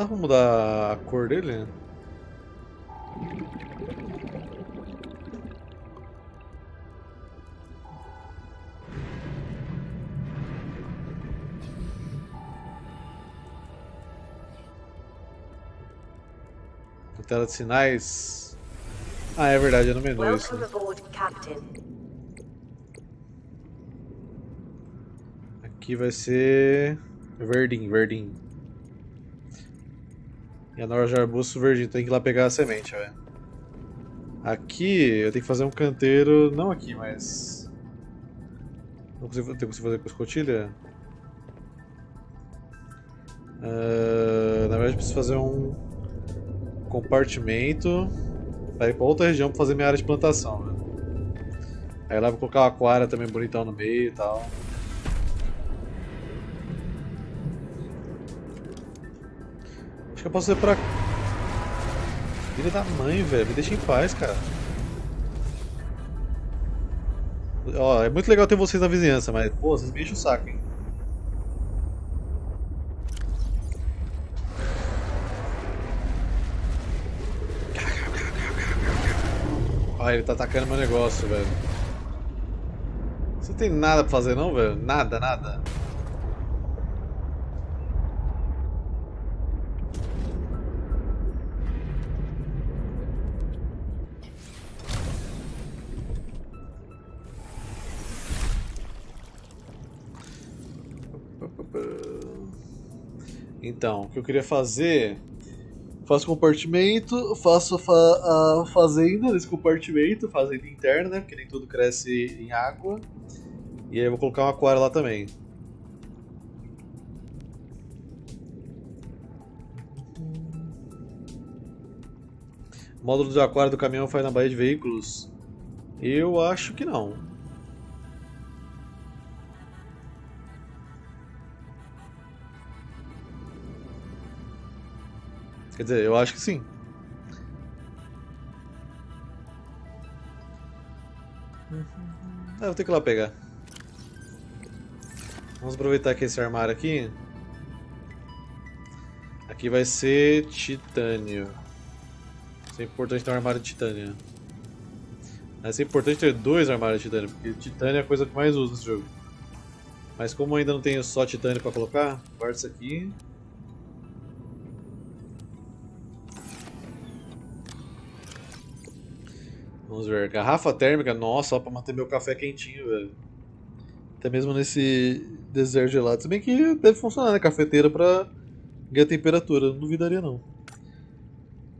Dá pra mudar a cor dele? A tela de sinais. Ah, é verdade, é no menu isso. Aqui vai ser. Verdinho, verdinho. E a Nora de arbusto verdinho, tem que ir lá pegar a semente, velho. Aqui eu tenho que fazer um canteiro. Não aqui, mas. Não consigo, que fazer com escotilha? Ah, na verdade, preciso fazer um compartimento para ir para outra região para fazer minha área de plantação. Né? Aí lá vou colocar o aquário também bonitão no meio e tal. Acho que eu posso ir pra. Filha da mãe, velho. Me deixa em paz, cara. Ó, é muito legal ter vocês na vizinhança, mas, pô, vocês me enchem o saco, hein. Olha, ele tá atacando meu negócio, velho. Você tem nada pra fazer não, velho? Nada, nada. Então, o que eu queria fazer faço compartimento, faço fa a fazenda nesse compartimento, fazenda interna, né? Porque nem tudo cresce em água. E aí eu vou colocar um aquário lá também. Módulo de aquário do caminhão faz na Baía de Veículos? Eu acho que não. Quer dizer, eu acho que sim. Ah, vou ter que ir lá pegar. Vamos aproveitar que esse armário aqui. Aqui vai ser titânio. Isso é importante ter um armário de titânio. Mas é importante ter dois armários de titânio, porque titânio é a coisa que mais uso nesse jogo. Mas como ainda não tenho só titânio para colocar, guarda isso aqui. Vamos ver. Garrafa térmica, nossa, só pra manter meu café quentinho, velho. Até mesmo nesse deserto gelado. Se bem que deve funcionar, né? Cafeteira pra ganhar temperatura. Não duvidaria, não.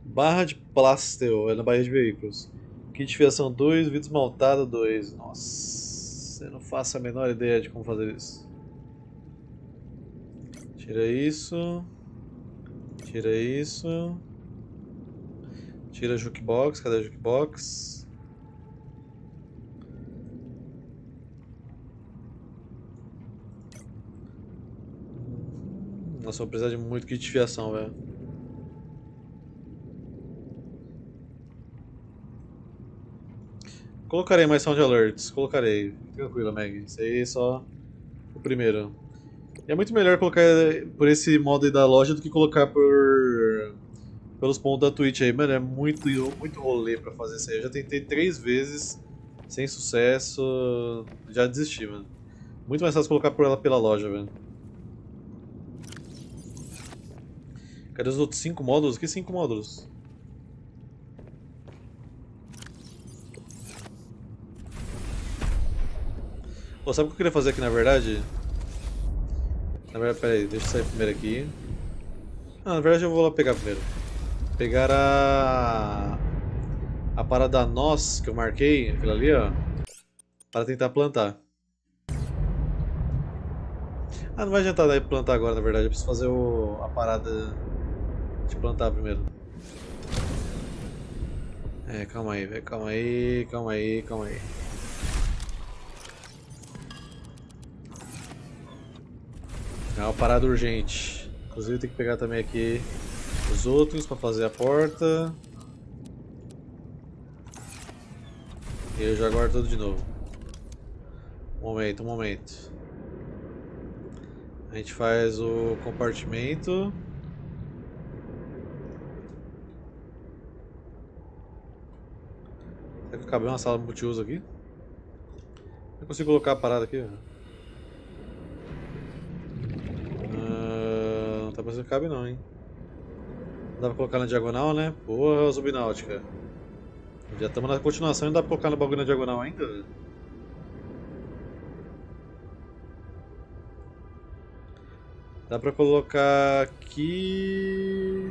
Barra de plastel, é na barra de veículos. Kit de fiação 2, vidro esmaltado 2. Nossa, eu não faço a menor ideia de como fazer isso. Tira isso. Tira isso. Tira a jukebox, cadê a jukebox? Nossa, vou precisar de muito kit de fiação, velho. Colocarei mais sound alerts, colocarei. Tranquilo, Meg. Isso aí é só o primeiro. É muito melhor colocar por esse modo aí da loja do que colocar por pelos pontos da Twitch aí. Mano, é muito, muito rolê pra fazer isso aí. Eu já tentei três vezes, sem sucesso, já desisti, mano. Muito mais fácil colocar por ela pela loja, velho. Cadê os outros cinco módulos? Que cinco módulos? Pô, sabe o que eu queria fazer aqui na verdade? Na verdade, peraí, deixa eu sair primeiro aqui. Ah, na verdade eu vou lá pegar primeiro. Pegar a... A parada nós que eu marquei, aquilo ali, ó. Para tentar plantar. Ah, não vai adiantar daí plantar agora, na verdade. Eu preciso fazer o... a parada de plantar primeiro. É, calma aí, velho. Calma aí, calma aí, calma aí. É uma parada urgente. Inclusive tem que pegar também aqui os outros para fazer a porta. E eu já guardo tudo de novo. Um momento, um momento. A gente faz o compartimento. Será que cabe uma sala multiuso aqui? Eu consigo colocar a parada aqui? Uh, não tá parecendo que cabe não, hein? Dá pra colocar na diagonal, né? Porra, Zubnáutica. Já estamos na continuação e não dá pra colocar no bagulho na diagonal ainda? Dá pra colocar aqui...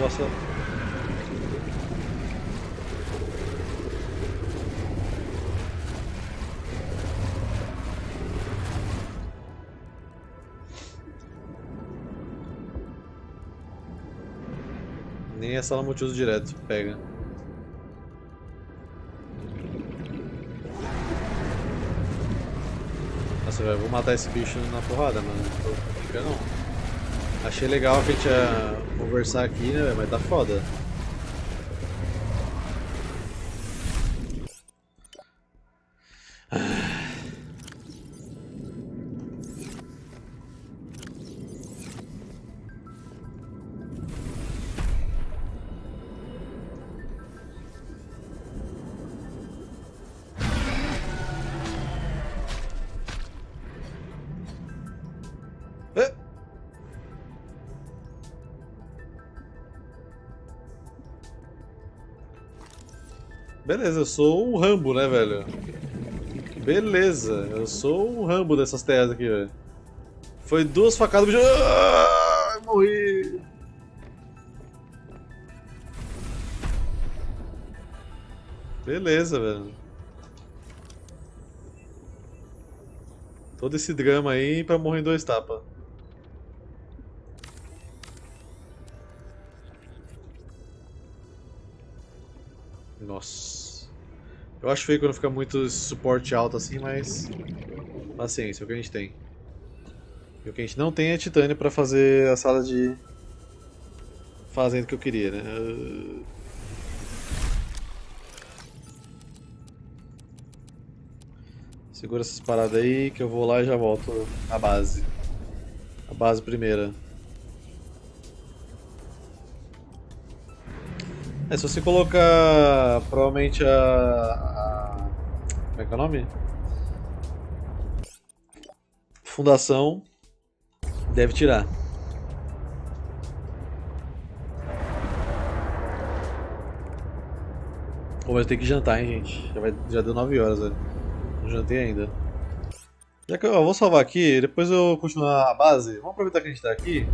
Nossa... A sala multiuso direto pega. Nossa, velho, vou matar esse bicho na porrada, mano. Não tô brincando. Achei legal que a gente ia conversar aqui, né, mas tá foda. Beleza, eu sou o Rambo, né, velho? Beleza, eu sou o Rambo dessas terras aqui, velho. Foi duas facadas, bicho. Ah, morri. Beleza, velho. Todo esse drama aí pra morrer em dois tapas. Eu acho feio quando fica muito suporte alto assim, mas... Paciência, é o que a gente tem. E o que a gente não tem é titânio pra fazer a sala de... Fazenda que eu queria, né? Segura essas paradas aí que eu vou lá e já volto à base. A base primeira. É, se você colocar provavelmente a, a, Como é que é o nome? Fundação. Deve tirar. Ou vai ter que jantar, hein, gente? Já, vai, já deu 9 horas, velho. Não jantei ainda. Já que eu, eu vou salvar aqui, depois eu continuar a base. Vamos aproveitar que a gente tá aqui.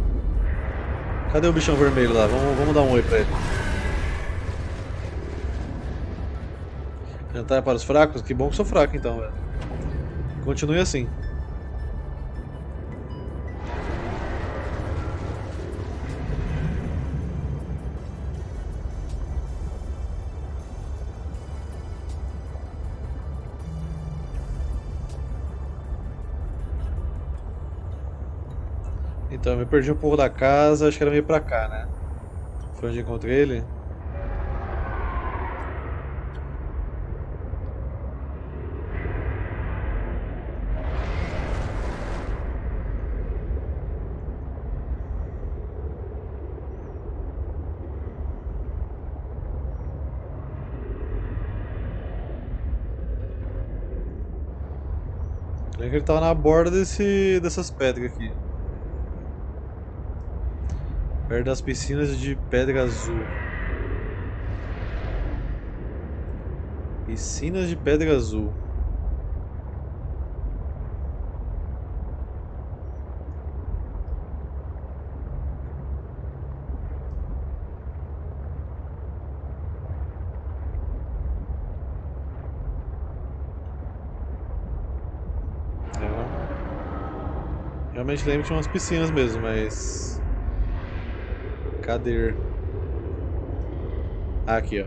Cadê o bichão vermelho lá? Vamos, vamos dar um oi pra ele. Cantar para os fracos? Que bom que sou fraco então, velho. Continue assim. Então, eu me perdi um pouco da casa, acho que era meio pra cá, né? Foi onde encontrei ele. Que ele tava na borda desse, dessas pedras aqui. Perto das piscinas de pedra azul. Piscinas de pedra azul. É. Realmente lembro que tinha umas piscinas mesmo, mas. Cadê? Ah, aqui, ó.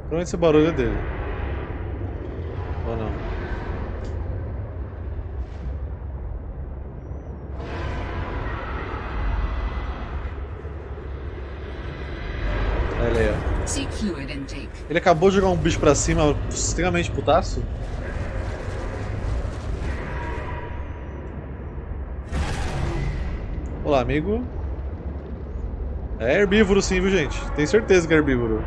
Provavelmente esse barulho é dele. Ou não? Olha aí, ó. Ele acabou de jogar um bicho pra cima extremamente putaço. Olá, amigo. É herbívoro sim, viu, gente? Tenho certeza que é herbívoro.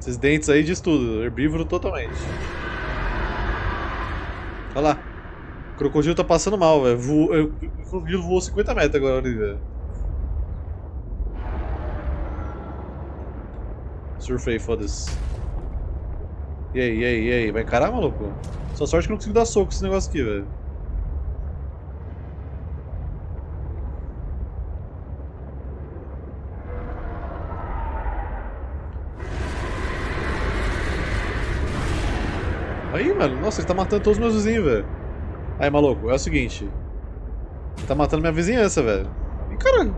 Esses dentes aí diz tudo. Herbívoro totalmente. Olha lá. O crocodilo tá passando mal, velho. Eu- O crocodilo voou 50 metros agora ali, velho. Surfei, foda-se. E aí, e aí, e aí? Vai encarar, maluco? Só sorte que eu não consigo dar soco esse negócio aqui, velho. Aí, mano. Nossa, ele tá matando todos os meus vizinhos, velho. Aí, maluco, é o seguinte. Ele tá matando minha vizinhança, velho. Ih, caralho.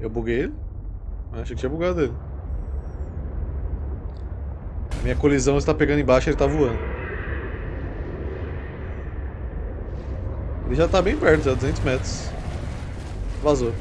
Eu buguei ele? Achei que tinha bugado ele. Minha colisão está pegando embaixo e ele tá voando. Ele já tá bem perto, já 200 metros. Vazou.